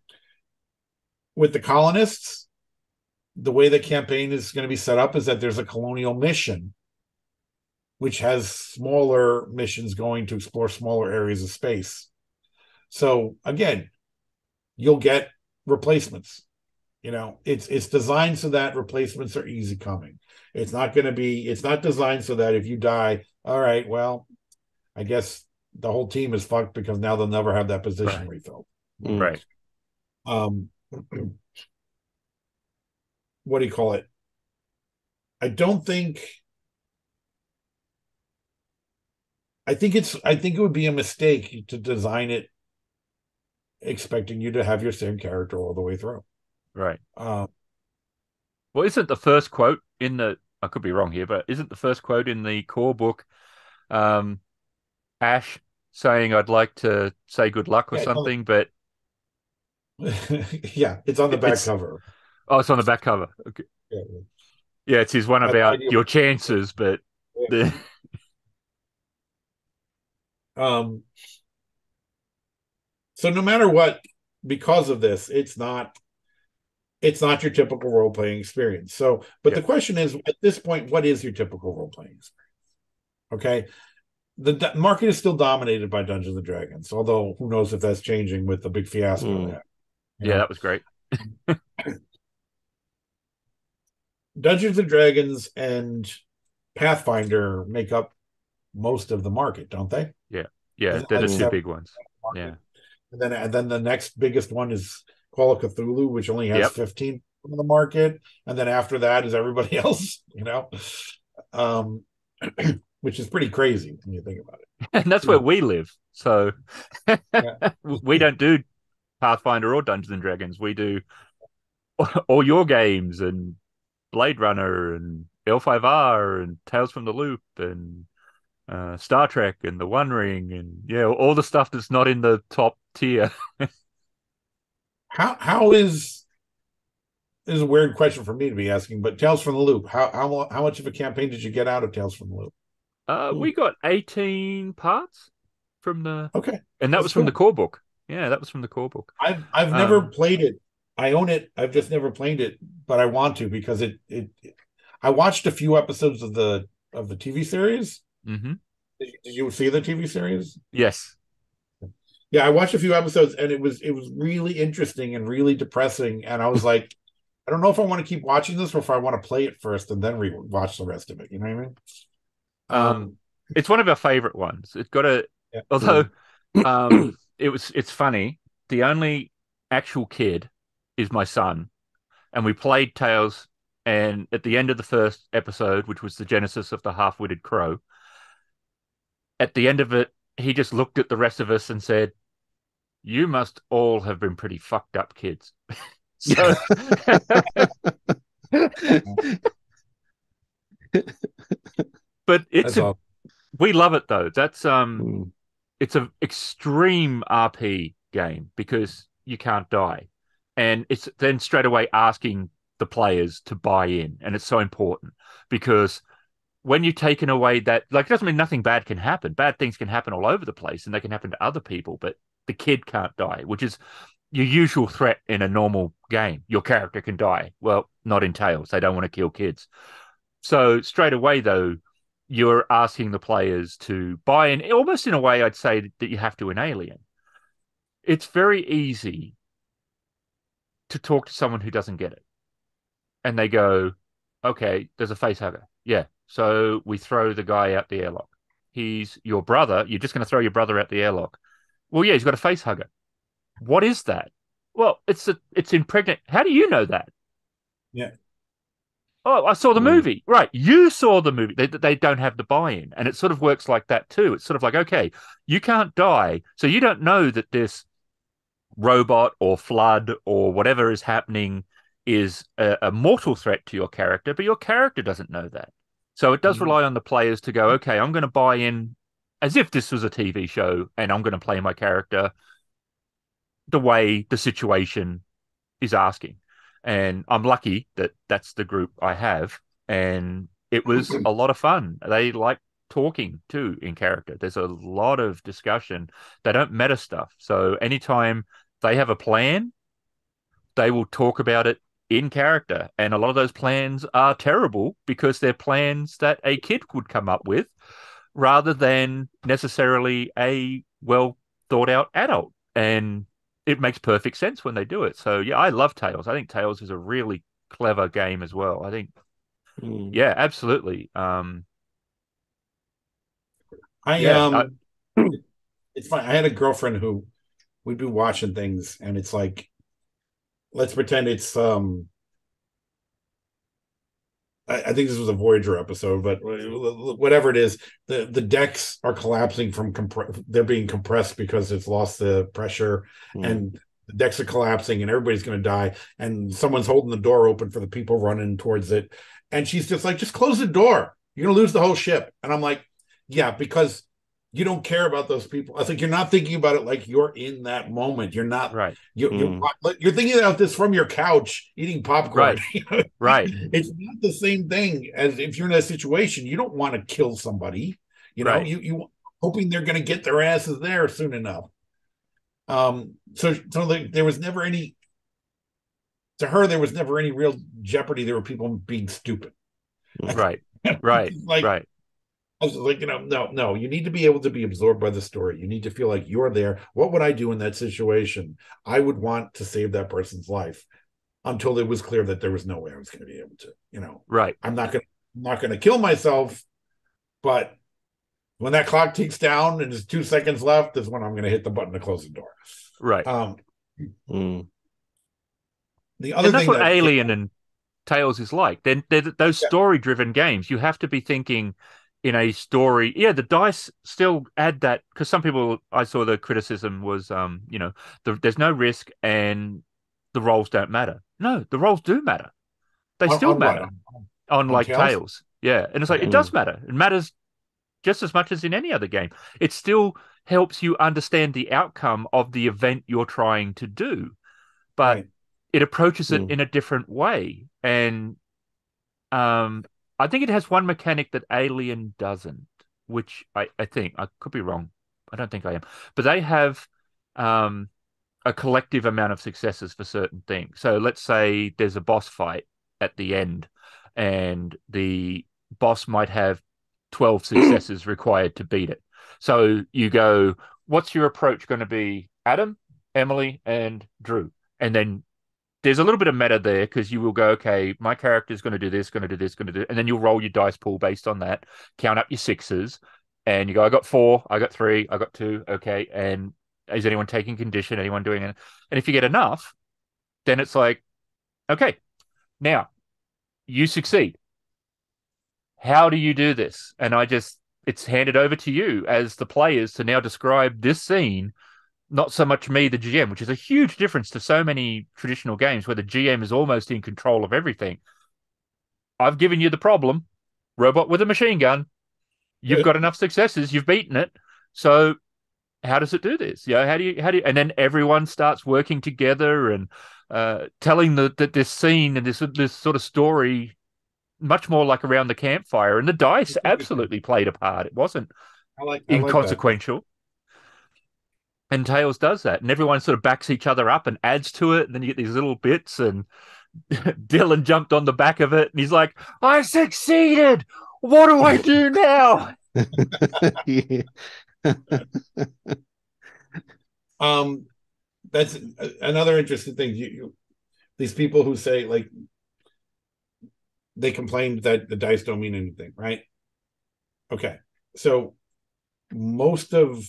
with the colonists the way the campaign is going to be set up is that there's a colonial mission which has smaller missions going to explore smaller areas of space. So again, you'll get replacements. You know, it's it's designed so that replacements are easy coming. It's not going to be it's not designed so that if you die, all right, well, I guess the whole team is fucked because now they'll never have that position Right. refilled. Right. Um what do you call it? I don't think I think it's I think it would be a mistake to design it expecting you to have your same character all the way through. Right. Um Well, isn't the first quote in the I could be wrong here, but isn't the first quote in the core book um Ash saying I'd like to say good luck or Yeah, something, but yeah, it's on the back It's- cover. Oh it's on the back cover. Okay. Yeah. Yeah, it's his one about your chances, but the, Um so no matter what, because of this, it's not it's not your typical role playing experience. So, but the question is at this point, what is your typical role playing experience? Okay. The d- market is still dominated by Dungeons and Dragons, although who knows if that's changing with the big fiasco. Mm. that- yeah, know? that was great. Dungeons and Dragons and Pathfinder make up most of the market, don't they? Yeah, Isn't they're the two big ones. market? Yeah. And then and then the next biggest one is Call of Cthulhu, which only has Yep. 15 on the market. And then after that is everybody else, you know. Um which is pretty crazy when you think about it. And that's where we live. So we don't do Pathfinder or Dungeons and Dragons. We do all your games and Blade Runner and L5R and Tales from the Loop and uh, Star Trek and The One Ring and yeah, all the stuff that's not in the top tier. How how is this is a weird question for me to be asking, but Tales from the Loop, how how how much of a campaign did you get out of Tales from the Loop? Uh, we got 18 parts from the, Okay. and that That's was from the core book. Yeah, that was from the core book. I've I've never Um, played it. I own it. I've just never played it, but I want to because it it. I watched a few episodes of the of the TV series. hmm Did you, did you see the TV series? Yes. Yeah, I watched a few episodes, and it was it was really interesting and really depressing. And I was like, I don't know if I want to keep watching this or if I want to play it first and then re watch the rest of it. You know what I mean? Um, it's one of our favorite ones. It's got a, yeah. although um, it was, it's funny. The only actual kid is my son, and we played Tales. And at the end of the first episode, which was the genesis of the half-witted crow, at the end of it, he just looked at the rest of us and said, you must all have been pretty fucked up kids. so, but it's a, we love it though. That's um, mm. it's an extreme RP game because you can't die, and it's then straight away asking the players to buy in, and it's so important because when you've taken away that, like, it doesn't mean nothing bad can happen. Bad things can happen all over the place, and they can happen to other people, but the kid can't die, which is your usual threat in a normal game. Your character can die. Well, not in Tales. They don't want to kill kids. So straight away, though, you're asking the players to buy in, almost in a way I'd say that you have to in Alien. It's very easy to talk to someone who doesn't get it. And they go, okay, there's a face hugger. Yeah. So we throw the guy out the airlock. He's your brother. You're just going to throw your brother out the airlock. Well, yeah, he's got a face hugger. What is that? Well, it's a, it's impregnate. How do you know that? Yeah. Oh, I saw the hmm. movie. Right. You saw the movie. They, they don't have the buy in. And it sort of works like that too. It's sort of like, okay, you can't die. So you don't know that this robot or flood or whatever is happening is a, a mortal threat to your character, but your character doesn't know that. So it does mm-hmm. rely on the players to go, okay, I'm going to buy in as if this was a TV show and I'm going to play my character the way the situation is asking. And I'm lucky that that's the group I have. And it was a lot of fun. They like talking too in character. There's a lot of discussion. They don't meta stuff. So anytime they have a plan, they will talk about it in character. And a lot of those plans are terrible because they're plans that a kid would come up with rather than necessarily a well thought out adult. And it makes perfect sense when they do it. So yeah, I love Tales. I think Tales is a really clever game as well. I think mm. yeah, absolutely. Um I yeah, um I, it's fine. I had a girlfriend who we'd be watching things and it's like let's pretend it's um I, I think this was a Voyager episode, but whatever it is, the the decks are collapsing from compre- they're being compressed because it's lost the pressure, mm. and the decks are collapsing, and everybody's going to die. And someone's holding the door open for the people running towards it, and she's just like, just close the door. You're going to lose the whole ship. And I'm like, yeah, because you don't care about those people. I think you're not thinking about it like you're in that moment. You're not right. You're, mm. you're, you're, thinking about this from your couch eating popcorn. Right. right. It's not the same thing as if you're in a situation you don't want to kill somebody. You know, right. you you hoping they're going to get their asses there soon enough. Um. So so there was never any. To her, there was never any real jeopardy. There were people being stupid. Right. right. like right I was like, you know, no, no, you need to be able to be absorbed by the story. You need to feel like you're there. What would I do in that situation? I would want to save that person's life until it was clear that there was no way I was going to be able to, you know. Right. I'm not going to I'm not going to kill myself, but when that clock ticks down and there's two seconds left, is when I'm going to hit the button to close the door. Right. Um, mm. The other and that's thing what that, Alien and Tales is like. Then those yeah. story driven games. You have to be thinking in a story yeah the dice still add that because some people i saw the criticism was um you know the, there's no risk and the rolls don't matter no the rolls do matter they on, still on matter on, on, like tails. tales? yeah and it's like mm. it does matter it matters just as much as in any other game it still helps you understand the outcome of the event you're trying to do but right. it approaches it mm. in a different way and um I think it has one mechanic that Alien doesn't, which I, I think I could be wrong. I don't think I am, but they have um, a collective amount of successes for certain things. So let's say there's a boss fight at the end, and the boss might have 12 successes required to beat it. So you go, what's your approach going to be, Adam, Emily, and Drew? And then there's a little bit of meta there because you will go, okay, my character is going to do this, going to do this, going to do, and then you'll roll your dice pool based on that, count up your sixes, and you go, I got four, I got three, I got two, okay, and is anyone taking condition? Anyone doing it? And if you get enough, then it's like, okay, now you succeed. How do you do this? And I just, it's handed over to you as the players to now describe this scene not so much me, the GM, which is a huge difference to so many traditional games where the GM is almost in control of everything. I've given you the problem, robot with a machine gun. You've got enough successes. You've beaten it. So how does it do this? You know, how do you how do you, and then everyone starts working together and uh, telling the that this scene and this this sort of story much more like around the campfire. And the dice absolutely played a part. It wasn't I like I like inconsequential. And Tales does that, and everyone sort of backs each other up and adds to it. And then you get these little bits, and Dylan jumped on the back of it, and he's like, "I succeeded. What do I do now?" Um, that's another interesting thing. You, you these people who say like they complained that the dice don't mean anything, right? Okay, so most of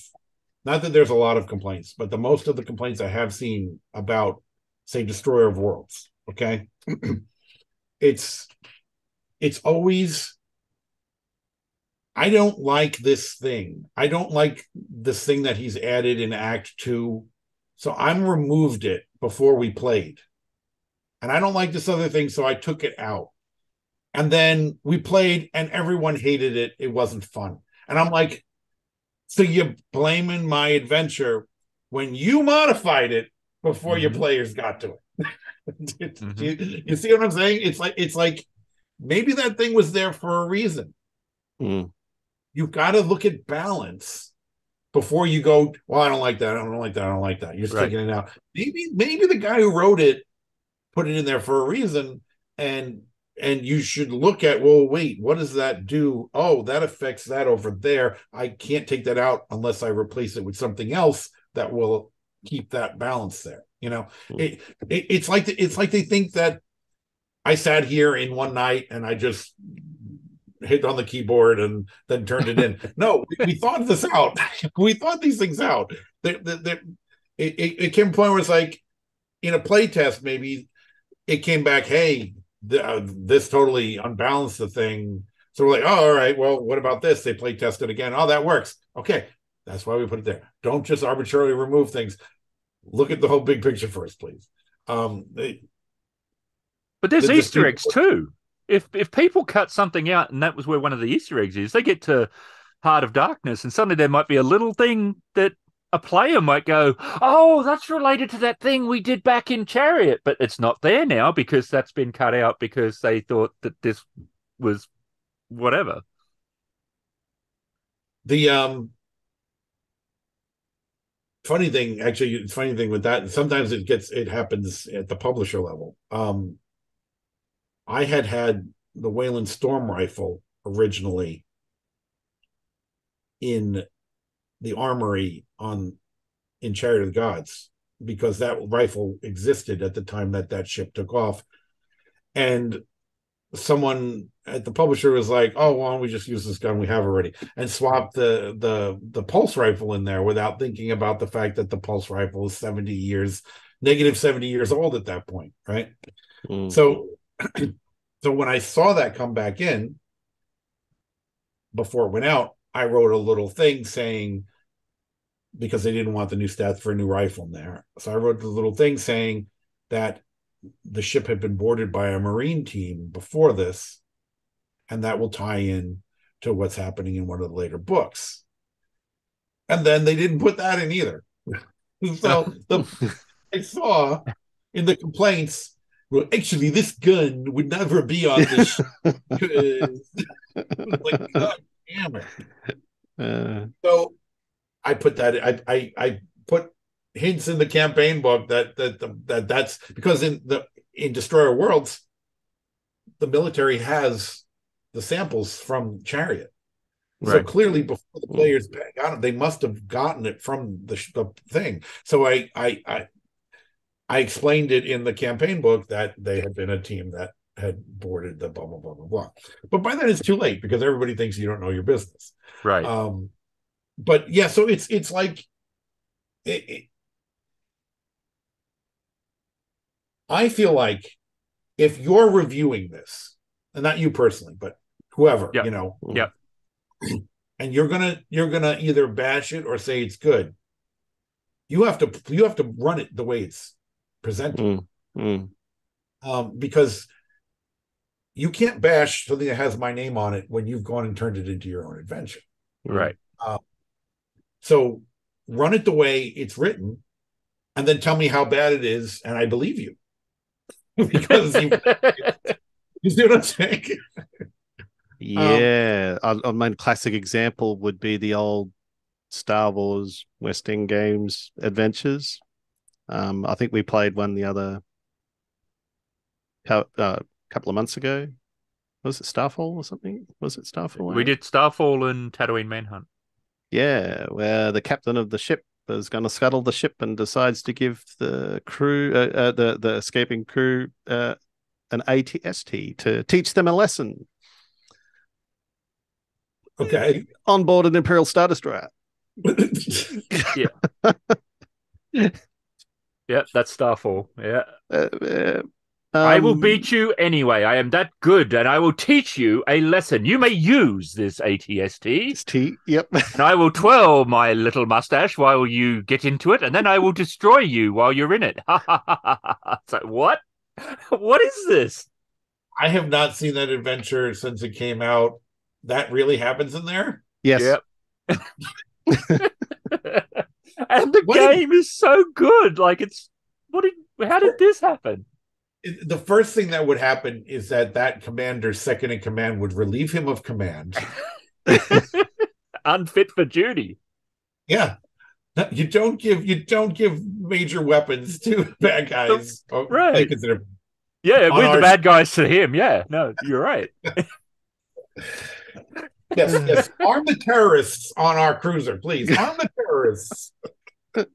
not that there's a lot of complaints, but the most of the complaints I have seen about say Destroyer of Worlds, okay, it's it's always I don't like this thing. I don't like this thing that he's added in Act Two. So I'm removed it before we played. And I don't like this other thing, so I took it out. And then we played and everyone hated it. It wasn't fun. And I'm like, so you're blaming my adventure when you modified it before your Mhm. players got to it. Mhm. you, you see what I'm saying? It's like it's like maybe that thing was there for a reason Mm. you've got to look at balance before you go well i don't like that i don't like that i don't like that you're just Right. taking it out maybe maybe the guy who wrote it put it in there for a reason and and you should look at well wait what does that do oh that affects that over there i can't take that out unless i replace it with something else that will keep that balance there you know Hmm. it, it it's like it's like they think that i sat here in one night and i just hit on the keyboard and then turned it in. no, we, we thought this out. we thought these things out. There, there- it, it, it came a point where it's like in a play test, maybe it came back, hey, th- uh, this totally unbalanced the thing. So we're like, oh, all right, well, what about this? They play test it again. Oh, that works. Okay. That's why we put it there. Don't just arbitrarily remove things. Look at the whole big picture first, please. Um, they- But there's The- the Easter people- eggs too. If if people cut something out and that was where one of the Easter eggs is, they get to Heart of Darkness and suddenly there might be a little thing that a player might go, "Oh, that's related to that thing we did back in Chariot," but it's not there now because that's been cut out because they thought that this was whatever. the um funny thing actually funny thing with that sometimes it gets it happens at the publisher level um i had had the Weyland storm rifle originally in the armory on in chariot of the gods because that rifle existed at the time that that ship took off. And someone at the publisher was like oh why don't we just use this gun? We have already and swap the the the pulse rifle in there without thinking about the fact that the pulse rifle is 70 years negative 70 years old at that point right? Mm. so so when i saw that come back in before it went out i wrote a little thing saying because they didn't want the new stats for a new rifle in there. So i wrote the little thing saying that the ship had been boarded by a marine team before this and that will tie in to what's happening in one of the later books. And then they didn't put that in either. So the i saw in the complaints well actually this gun would never be on this ship like god damn it. Uh, so I put that I I I put hints in the campaign book that that that that's because in the in Destroyer Worlds, the military has the samples from Chariot. So clearly, before the players got it, they must have gotten it from the, sh- the thing. So I, I, I, I explained it in the campaign book that they had been a team that had boarded the blah blah blah blah blah. But by then it's too late because everybody thinks you don't know your business. Right. Um, but yeah, so it's it's like it, it- I feel like if you're reviewing this, and not you personally, but whoever, Yep. you know, Yep. and you're gonna you're gonna either bash it or say it's good. you have to you have to run it the way it's presented Mm, mm. um, because you can't bash something that has my name on it when you've gone and turned it into your own adventure. Right. So run it the way it's written, and then tell me how bad it is, and I believe you. because you, you see what I'm saying? Yeah, I, I mean, classic example would be the old Star Wars West End Games adventures. Um, I think we played one the other uh, couple of months ago. Was it Starfall or something? Was it Starfall? we did Starfall and Tatooine Manhunt. Yeah, where the captain of the ship is going to scuttle the ship and decides to give the crew, uh, uh, the the escaping crew, uh, an ATST to teach them a lesson Okay. on board an Imperial Star Destroyer. Yeah, yeah, that's Starfall. Yeah. Uh, uh, I will um, beat you anyway. I am that good, and I will teach you a lesson. You may use this ATST, It's T. Yep. and I will twirl my little mustache while you get into it, and then I will destroy you while you're in it. it's like, what? What is this? I have not seen that adventure since it came out. That really happens in there? yes. Yep. and the What did- game is so good. Like, it's what did? How did this happen? It- The first thing that would happen is that that commander's second in command would relieve him of command. Unfit for duty. Yeah. You don't give you don't give major weapons to bad guys. Oh, Right. they consider- Yeah, we're the bad guys to him. Yeah, no, you're right. Yes, yes. Arm the terrorists on our cruiser, please. Arm the terrorists.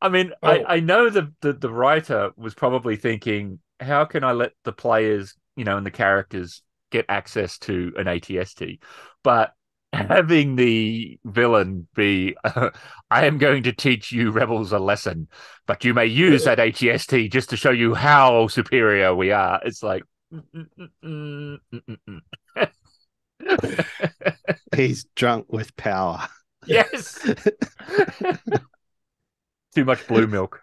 I mean, Oh. I, I know the, the the writer was probably thinking, how can I let the players, you know, and the characters get access to an ATST? But having the villain be, I am going to teach you rebels a lesson, but you may use that ATST just to show you how superior we are. It's like, mm, mm, mm. He's drunk with power. yes. Too much blue milk.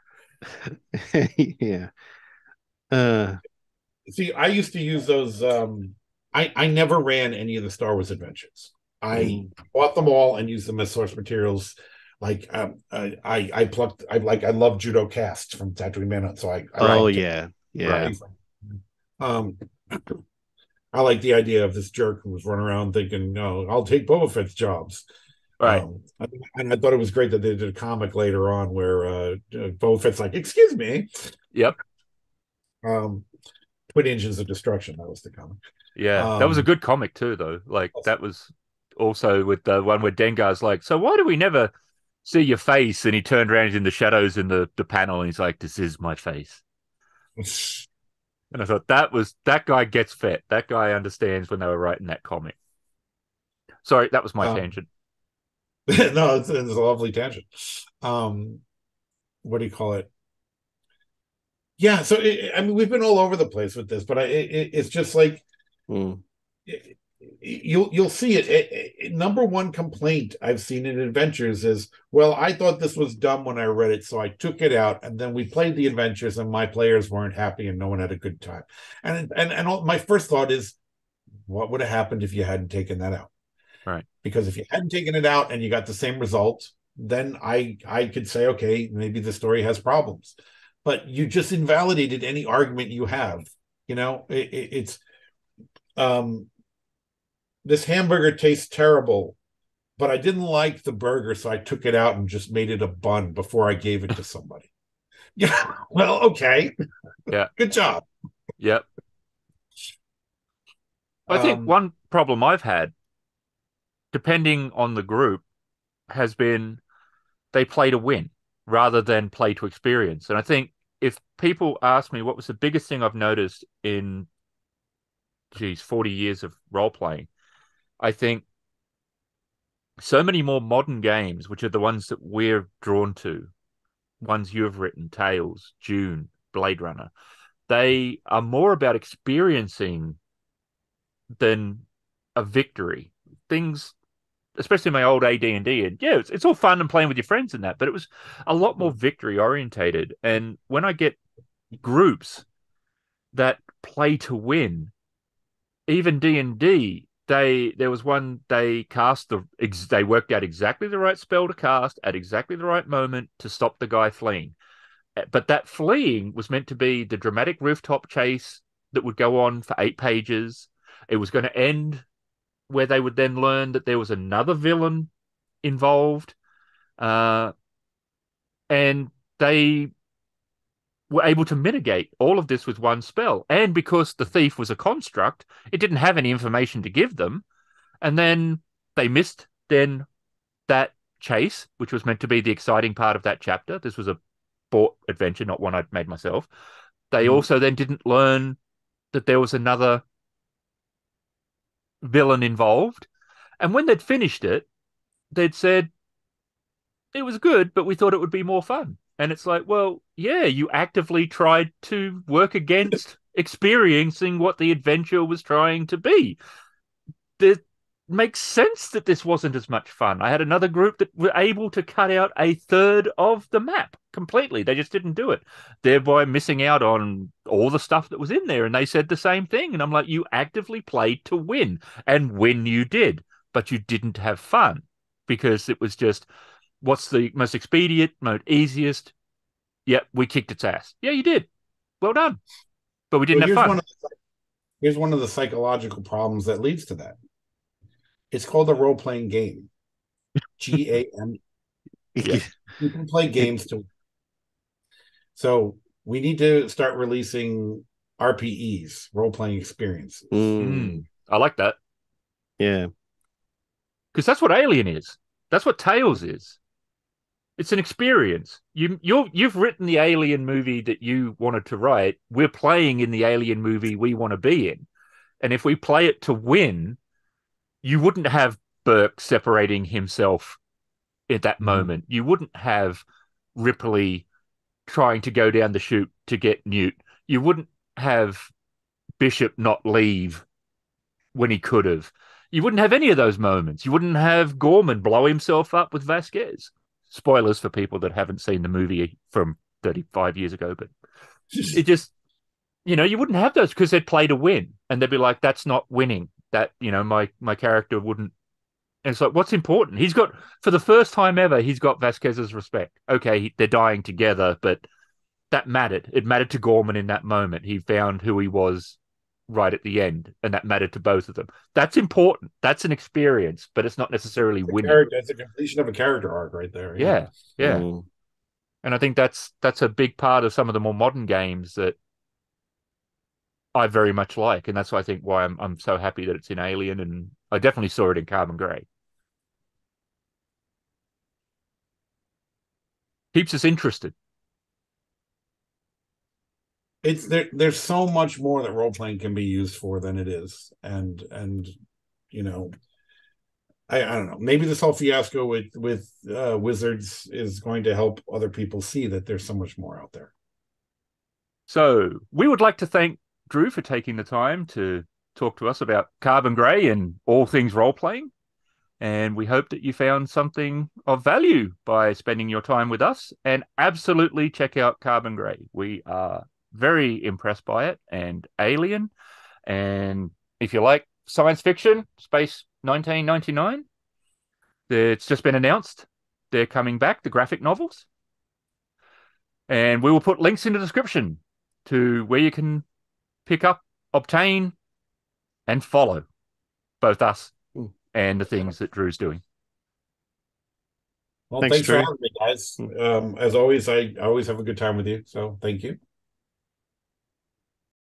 yeah. Uh, See, I used to use those. Um, I I never ran any of the Star Wars adventures. I mm, bought them all and used them as source materials. Like um, I I I plucked. I like I love Jodo Kast from Tatooine Manhunt, so I. I oh liked it. yeah, yeah. Right. Um, I like the idea of this jerk who was running around thinking, "No, I'll take Boba Fett's jobs." Right. Um, and I thought it was great that they did a comic later on where uh, uh, Boba Fett's like, "Excuse me." Yep. Um, Twin Engines of Destruction. That was the comic. Yeah, that was a Um, good comic too, though. Like that was also with the one where Dengar's like, "So why do we never see your face?" And he turned around in the shadows in the the panel, and he's like, "This is my face." And I thought that was that guy gets Fett. That guy understands when they were writing that comic. Sorry, that was my Um, tangent. no, it's, it's a lovely tangent. Um, what do you call it? Yeah, so it, I mean, we've been all over the place with this, but I, it, it's just like Mm, you'll you'll see it. It- it- Number one complaint I've seen in adventures is, well, I thought this was dumb when I read it, so I took it out, and then we played the adventures, and my players weren't happy, and no one had a good time. And and and all, my first thought is, what would have happened if you hadn't taken that out? Right. Because if you hadn't taken it out and you got the same result, then I I could say, okay, maybe the story has problems, but you just invalidated any argument you have. You know, it, it, it's um this hamburger tastes terrible, but I didn't like the burger, so I took it out and just made it a bun before I gave it to somebody. Yeah, well, okay. Yeah. Good job. Yep. I think Um, one problem I've had, depending on the group, has been they play to win rather than play to experience. And I think if people ask me what was the biggest thing I've noticed in, geez, 40 years of role playing, I think so many more modern games, which are the ones that we're drawn to, ones you have written, Tales, Dune, Blade Runner, they are more about experiencing than a victory. Things especially my old AD and D, and yeah, it's, it's all fun and playing with your friends and that, but it was a lot more victory orientated. And when I get groups that play to win, even D and D, they there was one they cast the they worked out exactly the right spell to cast at exactly the right moment to stop the guy fleeing. Eh, but that fleeing was meant to be the dramatic rooftop chase that would go on for eight pages. It was going to end where they would then learn that there was another villain involved. Uh, and they were able to mitigate all of this with one spell. And because the thief was a construct, it didn't have any information to give them. And then they missed then that chase, which was meant to be the exciting part of that chapter. This was a bought adventure, not one I'd made myself. They mm. also then didn't learn that there was another villain involved. And when they'd finished it, they'd said, it was good, but we thought it would be more fun. And it's like, well, yeah, you actively tried to work against experiencing what the adventure was trying to be. It makes sense that this wasn't as much fun. I had another group that were able to cut out a third of the map completely. They just didn't do it, thereby missing out on all the stuff that was in there. And they said the same thing. And I'm like, you actively played to win, and win you did, but you didn't have fun because it was just what's the most expedient, most easiest? Yep, we kicked its ass. Yeah, you did. Well done. But we didn't well, have fun. One the, here's one of the psychological problems that leads to that. It's called a role playing game. G A M. You can play games to. So we need to start releasing RPEs, role playing experiences. Mm. I like that. Yeah. Because that's what Alien is. That's what Tales is. It's an experience. You you you've written the Alien movie that you wanted to write. We're playing in the Alien movie we want to be in, and if we play it to win, you wouldn't have Burke separating himself at that mm-hmm. moment. You wouldn't have Ripley trying to go down the chute to get Newt. You wouldn't have Bishop not leave when he could have. You wouldn't have any of those moments. You wouldn't have Gorman blow himself up with Vasquez spoilers for people that haven't seen the movie from 35 years ago, but it just, you know, you wouldn't have those because they'd play to win and they'd be like, that's not winning. That, you know, my, my character wouldn't. And it's like, what's important? He's got, for the first time ever, he's got Vasquez's respect. Okay, they're dying together, but that mattered. It mattered to Gorman in that moment. He found who he was right at the end, and that mattered to both of them. That's important. That's an experience, but it's not necessarily it's winning. It's a completion of a character arc right there. Yeah, yeah. Mm. And I think that's that's a big part of some of the more modern games that I very much like, and that's why I think why I'm I'm so happy that it's in Alien, and I definitely saw it in Carbon Grey. Keeps us interested. It's there there's so much more that role playing can be used for than it is. And and you know I, I don't know. Maybe this whole fiasco with with uh, wizards is going to help other people see that there's so much more out there. So we would like to thank drew for taking the time to talk to us about carbon grey and all things role playing and we hope that you found something of value by spending your time with us and absolutely check out carbon grey we are very impressed by it and Alien. And if you like science fiction, Space 1999, it's just been announced. They're coming back, the graphic novels. And we will put links in the description to where you can pick up, obtain, and follow both us. And the things that Drew's doing. Well, thanks, thanks for having me, guys. Um, as always, I, I always have a good time with you. So thank you.